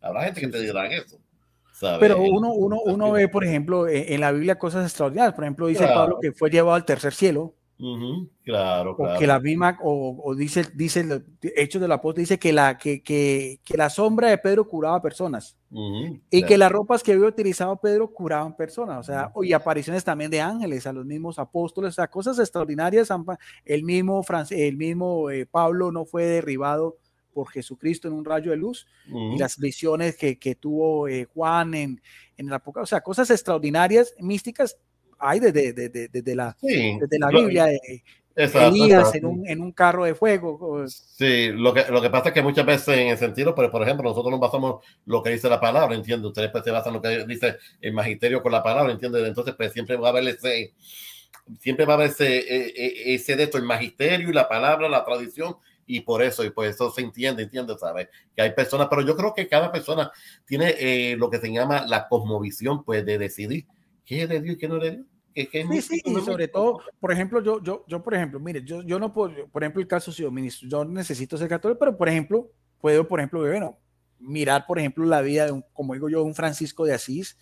Habrá gente que te dirá eso. Pero uno, uno, uno ve, por ejemplo, e, en, la Biblia cosas extraordinarias. Por ejemplo, dice Pablo que fue llevado al tercer cielo. claro, o que la misma, o, dice, dice Hechos del Apóstol, dice que la, que, que, que la sombra de Pedro curaba personas. y que las ropas que había utilizado Pedro curaban personas. O sea, y apariciones también de ángeles a los mismos apóstoles. O sea, cosas extraordinarias. El mismo, el mismo eh, Pablo no fue derribado por Jesucristo en un rayo de luz y las visiones que, que tuvo eh, Juan en, en la época, o sea, cosas extraordinarias, místicas, hay desde, desde, desde la, desde la Biblia. de Elías en un, en un, carro de fuego. Sí, lo que, lo que pasa es que muchas veces en el sentido, pero por ejemplo, nosotros nos basamos lo que dice la palabra, entiende Ustedes pues, se basan en lo que dice el magisterio con la palabra, entiende Entonces, pues siempre va a haber ese, siempre va a haber ese, e, e, ese de esto, el magisterio y la palabra, la tradición y por eso, y por eso se entiende, entiende, ¿sabes? Que hay personas, pero yo creo que cada persona tiene eh, lo que se llama la cosmovisión, pues, de decidir qué es de Dios y qué no es de Dios. sí, sí, y sobre todo, por ejemplo, yo, yo, yo, por ejemplo, mire, yo, yo no puedo, por ejemplo, el caso si yo ministro, yo necesito ser católico, pero por ejemplo, puedo, por ejemplo, bueno, mirar, por ejemplo, la vida de un, como digo yo, un Francisco de Asís,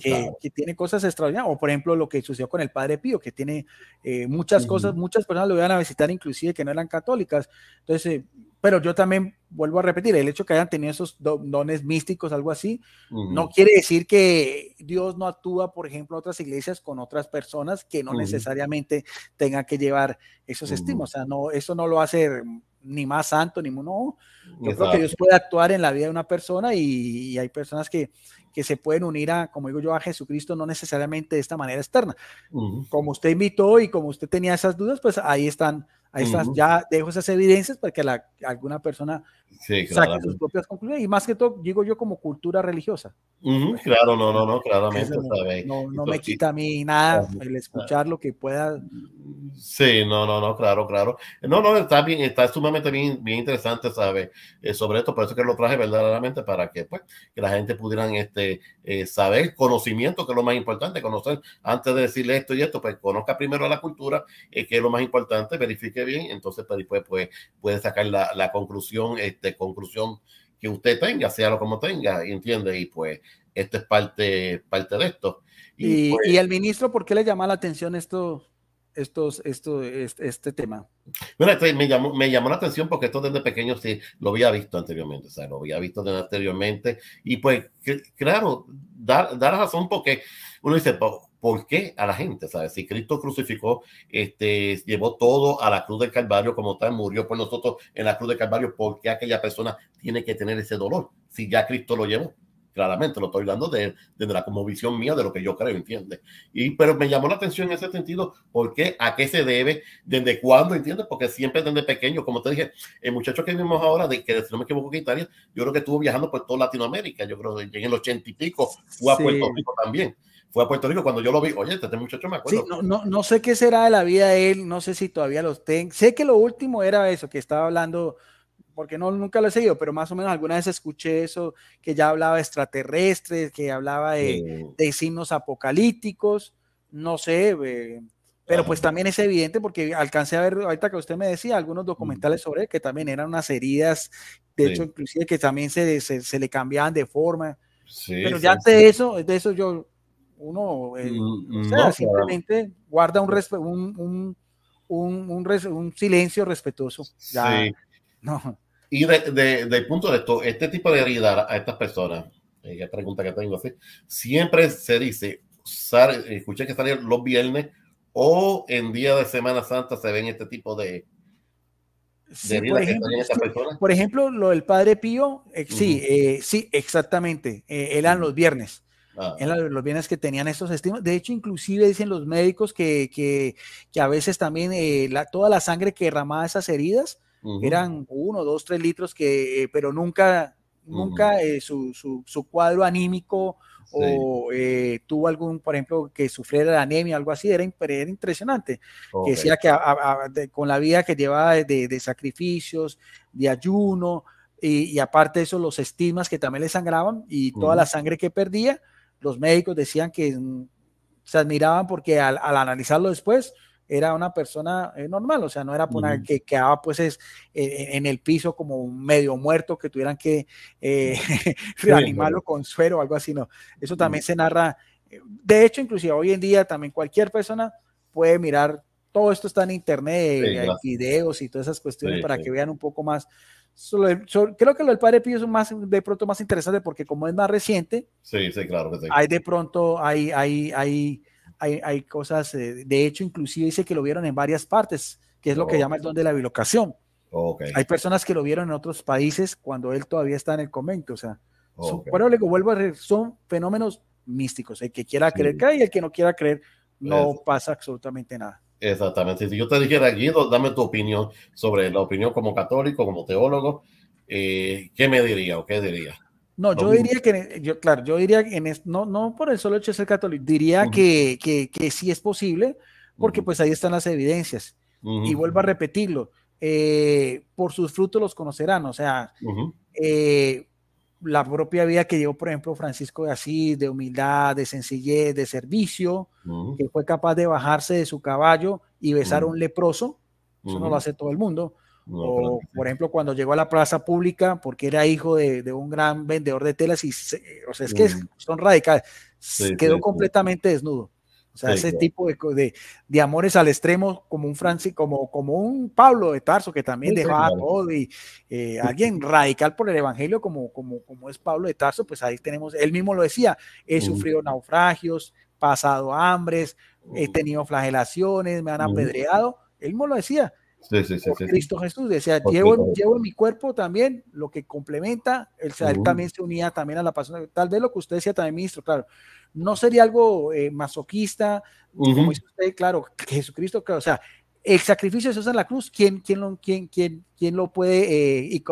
que, que, tiene cosas extraordinarias, o por ejemplo, lo que sucedió con el Padre Pío, que tiene eh, muchas cosas, muchas personas lo iban a visitar, inclusive que no eran católicas. Entonces, eh, pero yo también vuelvo a repetir, el hecho que hayan tenido esos dones místicos, algo así, no quiere decir que Dios no actúa, por ejemplo, a otras iglesias con otras personas que no necesariamente tengan que llevar esos estímulos. O sea, no, eso no lo hace ni más santo, ni no. Yo creo que Dios puede actuar en la vida de una persona y, hay personas que, que, se pueden unir a, como digo yo, a Jesucristo, no necesariamente de esta manera externa. Como usted invitó y como usted tenía esas dudas, pues ahí están Ahí ya dejo esas evidencias para que la, alguna persona saque sus propias conclusiones y más que todo, digo yo, como cultura religiosa. claro, no, no, no, claramente. No, no, me quita a mí nada el escuchar lo que pueda. Sí, no, no, no, claro, claro. No, no, está bien, está sumamente bien, bien interesante, ¿sabes? Eh, sobre esto, por eso que lo traje verdaderamente para que, pues, que la gente pudieran este, eh, saber conocimiento, que es lo más importante, conocer antes de decirle esto y esto, pues conozca primero la cultura, eh, que es lo más importante, verifique bien, entonces pues, después pues, puede sacar la, la, conclusión, este, conclusión que usted tenga, sea lo como tenga, ¿entiende? Y pues esto es parte, parte de esto. Y, y, pues, ¿y el ministro, ¿por qué le llama la atención esto, estos, esto, este, este tema? Bueno, este, me, llamó, me llamó la atención porque esto desde pequeño sí lo había visto anteriormente, o sea, lo había visto desde anteriormente. Y pues, claro, dar, dar razón porque uno dice, ¿por qué a la gente? ¿sabes? Si Cristo crucificó, este, llevó todo a la cruz del Calvario como tal, murió por nosotros en la cruz del Calvario, ¿por qué aquella persona tiene que tener ese dolor? Si ya Cristo lo llevó. claramente, lo estoy dando desde de la como visión mía de lo que yo creo, ¿entiendes? Y, pero me llamó la atención en ese sentido, ¿por qué? ¿A qué se debe? ¿Desde cuándo? ¿Entiendes? Porque siempre desde pequeño, como te dije, el muchacho que vimos ahora, de que si no me equivoco, que Italia, yo creo que estuvo viajando por toda Latinoamérica, yo creo que en el ochenta y pico fue a Puerto Rico también fue a Puerto Rico cuando yo lo vi. Oye, este muchacho me acuerdo. Sí, no, no, no, sé qué será de la vida de él, no sé si todavía los tengo. Sé que lo último era eso, que estaba hablando porque no, nunca lo he seguido, pero más o menos alguna vez escuché eso, que ya hablaba de extraterrestres, que hablaba de, de signos apocalípticos, no sé, pero pues también es evidente porque alcancé a ver, ahorita que usted me decía, algunos documentales sobre él, que también eran unas heridas, de hecho, inclusive que también se, se, le cambiaban de forma. pero ya de eso, de eso yo, uno, eh, mm, o sea, simplemente guarda un, un, un, un, un, silencio respetuoso. Ya, no. Y de, de, punto de esto, este tipo de herida a estas personas, eh, pregunta que tengo así, siempre se dice, escuché que salen los viernes o en día de Semana Santa se ven este tipo de, Sí, por, ejemplo, por, ejemplo, lo del Padre Pío, eh, sí, eh, sí, exactamente, eran los viernes. Ah. Eran los viernes que tenían estos estímulos. De hecho, inclusive dicen los médicos que, que, que a veces también la, toda la sangre que derramaba esas heridas eran uno, dos, tres litros, que, eh, pero nunca, nunca eh, su, su, su, cuadro anímico o eh, tuvo algún, por ejemplo, que sufriera de anemia, algo así, era, era impresionante. Que decía que con la vida que llevaba de, de sacrificios, de ayuno, y, aparte de eso, los estigmas que también le sangraban y toda la sangre que perdía, los médicos decían que mm, se admiraban porque al, al analizarlo después, era una persona eh, normal, o sea, no era una que quedaba pues es, eh, en el piso como medio muerto que tuvieran que eh, *laughs* reanimarlo con suero o algo así, no. Eso también se narra. De hecho, inclusive hoy en día también cualquier persona puede mirar, todo esto está en internet, hay videos y todas esas cuestiones para que vean un poco más. Creo que lo del Padre Pío es más, de pronto más interesante porque como es más reciente, sí, sí, claro que sí. hay de pronto, hay, hay, hay hay, cosas, eh, de hecho, inclusive dice que lo vieron en varias partes, que es lo que llama el don de la bilocación. Hay personas que lo vieron en otros países cuando él todavía está en el convento, o sea, pero le vuelvo a decir, son fenómenos místicos. El que quiera creer cae y el que no quiera creer no pasa absolutamente nada. Exactamente. Si yo te dijera, Guido, dame tu opinión sobre la opinión como católico, como teólogo, eh, ¿qué me diría o qué diría? No, yo diría que, yo, claro, yo diría que en no, no por el solo hecho de ser católico, diría que, que, que, sí es posible, porque pues ahí están las evidencias. Y vuelvo a repetirlo, eh, por sus frutos los conocerán, o sea, eh, la propia vida que llevó, por ejemplo, Francisco de Asís, de humildad, de sencillez, de servicio, que fue capaz de bajarse de su caballo y besar a un leproso, eso no lo hace todo el mundo. O, por ejemplo, cuando llegó a la plaza pública, porque era hijo de, de un gran vendedor de telas, y o sea, es que son radicales, quedó completamente desnudo. O sea, ese tipo de, de, de, amores al extremo, como un Francis, como, como un Pablo de Tarso, que también dejaba todo, y eh, alguien radical por el evangelio, como, como, como es Pablo de Tarso, pues ahí tenemos, él mismo lo decía, he sufrido naufragios, pasado hambres, he tenido flagelaciones, me han apedreado, él mismo lo decía, Sí, sí, sí, Cristo Jesús. Decía, llevo, llevo en mi cuerpo también lo que complementa, él, también se unía también a la pasión. Tal vez lo que usted decía también, ministro, claro, no sería algo eh, masoquista, como dice usted, claro, Jesucristo, o sea, el sacrificio de Jesús en la cruz, ¿quién, quién, lo, quién, quién, quién lo puede eh,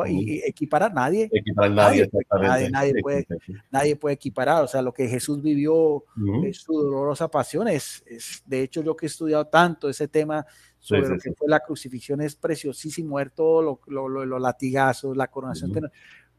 equiparar? Nadie. Equiparar nadie, nadie, nadie, puede, nadie puede equiparar. O sea, lo que Jesús vivió, eh, su dolorosa pasión, es, es, de hecho, yo que he estudiado tanto ese tema sobre lo que fue la crucifixión es preciosísimo, ver todo lo, lo, los latigazos, la coronación.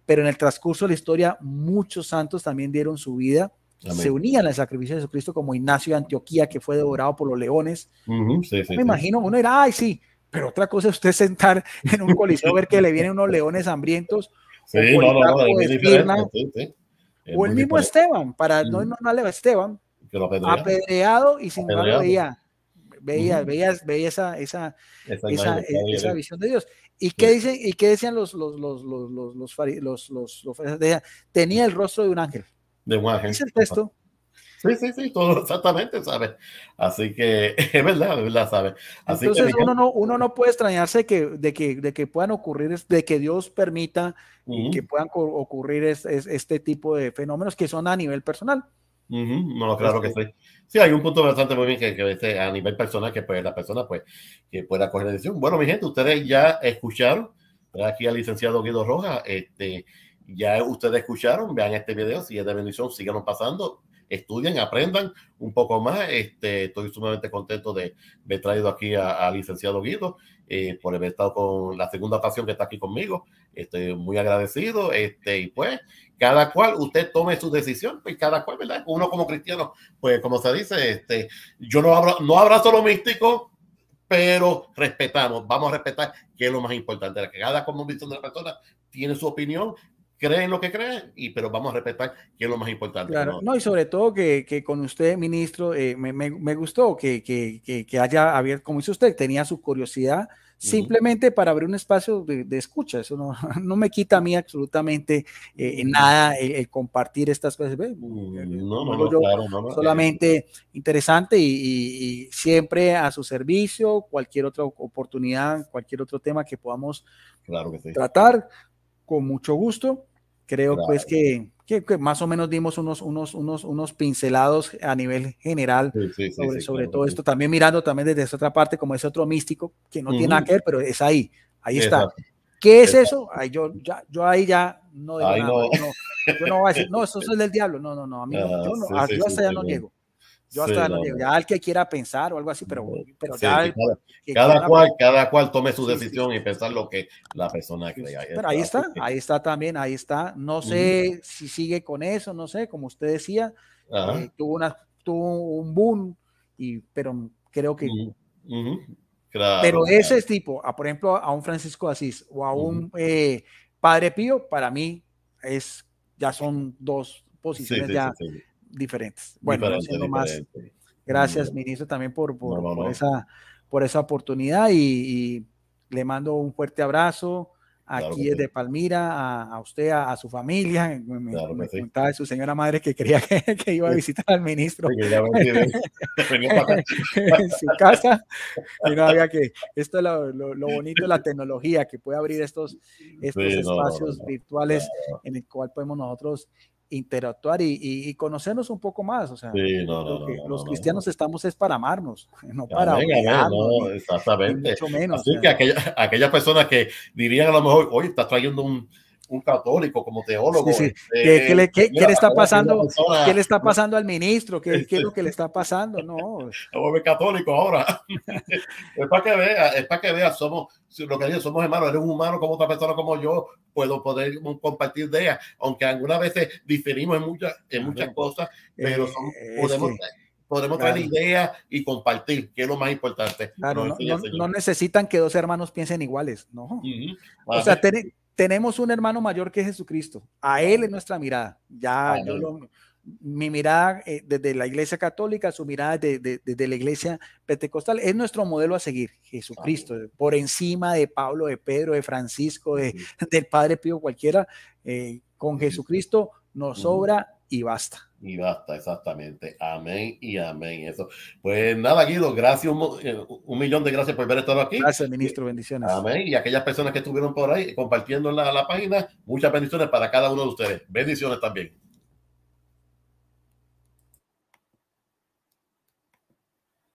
Pero en el transcurso de la historia, muchos santos también dieron su vida, se unían al sacrificio de Jesucristo, como Ignacio de Antioquía, que fue devorado por los leones. me imagino, uno era, ay, sí, pero otra cosa es usted sentar *laughs* en un coliseo, ver que le vienen unos leones hambrientos. *laughs* Sí, no, no, no, o el mismo Esteban, para no no a Esteban, apedreado y sin embargo Veía, uh -huh. veía, esa, esa, esa, e, visión de Dios. ¿Y qué, dicen, ¿Y qué decían los, los, los, los, los, los, Tenía el rostro de un ángel. De un ángel. Es el texto. Sí, sí, sí, todo exactamente, ¿sabes? Así que *laughs* es verdad, verdad, ¿sabes? Entonces uno, no, uno no puede extrañarse que, de, que, de que puedan ocurrir, de que Dios permita que puedan ocurrir este tipo de fenómenos que son a nivel personal. Ujú, No, claro que Este- sí. Sí, hay un punto bastante muy bien que, que a nivel personal que pues la persona pues que pueda coger la decisión. Bueno, mi gente, ustedes ya escucharon aquí al licenciado Guido Rojas, este, ya ustedes escucharon, vean este video, si es de bendición, síganos pasando, estudien, aprendan un poco más. Este, estoy sumamente contento de haber traído aquí a- al licenciado Guido, eh, por haber estado con la segunda ocasión que está aquí conmigo. Estoy muy agradecido, este, y pues cada cual, usted tome su decisión, pues cada cual, ¿verdad? Uno como cristiano, pues como se dice, este, yo no, abra, no abrazo lo místico, pero respetamos, vamos a respetar, que es lo más importante, que cada convicción de la persona tiene su opinión, cree en lo que cree, y, pero vamos a respetar, que es lo más importante. Claro, ¿no? no, y sobre todo que, que con usted, ministro, eh, me, me- me gustó que, que- que- haya abierto, como dice usted, tenía su curiosidad simplemente para abrir un espacio de, de escucha. Eso no, *laughs* no me quita a mí absolutamente eh, nada el, el compartir estas cosas. No, no, yo, claro, no, no, solamente interesante y, y- y siempre a su servicio, cualquier otra oportunidad, cualquier otro tema que podamos claro que sí. tratar con mucho gusto. Creo Claro. pues que, que- que más o menos dimos unos, unos, unos, unos pincelados a nivel general Sí, sí, sí, sobre, sí, sobre claro todo esto, también mirando también desde esa otra parte como ese otro místico que no tiene nada que ver, pero es ahí, ahí está. ¿Qué es Exacto. eso? Ay, yo, ya, yo ahí ya no digo nada no. Yo no, yo no voy a decir, *laughs* no, eso es del diablo. No, no, no, a mí no, Ah, yo, no, sí, ah, yo hasta no no. llego. Yo Sí, hasta allá no. Ya el que quiera pensar o algo así, pero, pero Sí, ya que cada, que cada quiera- cual, cada cual tome su Sí, sí, decisión y pensar lo que la persona crea. Pero ahí está, *laughs* ahí está también, ahí está. No sé si sigue con eso, no sé, como usted decía, eh, tuvo, una, tuvo un boom, y, pero creo que... Claro, pero claro. ese tipo, a, por ejemplo, a un Francisco Asís o a un eh, Padre Pío, para mí es, ya son dos Sí, posiciones sí, ya sí, sí. Diferentes. Bueno, no Diferente, siendo más, diferente. gracias, Mm. ministro, también por, por, No, no, por no. esa, por esa oportunidad y, y le mando un fuerte abrazo Claro aquí que desde sí. Palmira, a, a usted, a, a su familia. *laughs* Me, Claro me sí. comentaba de su señora madre que creía que, *laughs* que iba a visitar al ministro *laughs* en su casa y no había que esto es lo, lo- lo bonito de la tecnología que puede abrir estos, estos Sí, no, no, no, espacios no. virtuales en el cual podemos nosotros interactuar y, y- y conocernos un poco más. O sea, Sí, no, no, lo no, que no, los no, cristianos estamos es para amarnos, *laughs* no para odiarnos, exactamente. mucho menos. Así o sea. que aquella- *laughs* aquellas personas que dirían a lo mejor, oye, estás trayendo un, un católico como teólogo. Sí, sí. este, ¿Qué, qué le, qué- mira, qué le está pasando? ¿Qué le está pasando al ministro? ¿Qué, qué es lo que le *laughs* está pasando? No, vuelve católico ahora. *laughs* es para que vea, es para que vea, somos, lo que digo, somos hermanos, eres un humano como otra persona como yo, puedo poder compartir ideas, aunque algunas veces diferimos en muchas, en muchas cosas, pero Eh, son- podemos, podemos claro. traer ideas y compartir, que es lo más importante. claro, no, no- no necesitan que dos hermanos piensen iguales, no. Ujú. O sea, Amén. ten- tenemos un hermano mayor que Jesucristo. A él es nuestra mirada. Ya, yo lo- mi mirada eh, desde la iglesia católica, su mirada de- de- desde la iglesia pentecostal, es nuestro modelo a seguir, Jesucristo, por encima de Pablo, de Pedro, de Francisco, de, *laughs* del Padre Pío, cualquiera, eh, con Jesucristo nos sobra y basta. Y basta, exactamente. Amén y amén. Eso. Pues nada, Guido, gracias, un, eh, un millón de gracias por haber estado aquí. Gracias, ministro, bendiciones. Amén. Y aquellas personas que estuvieron por ahí compartiendo la, la página, muchas bendiciones para cada uno de ustedes. Bendiciones también.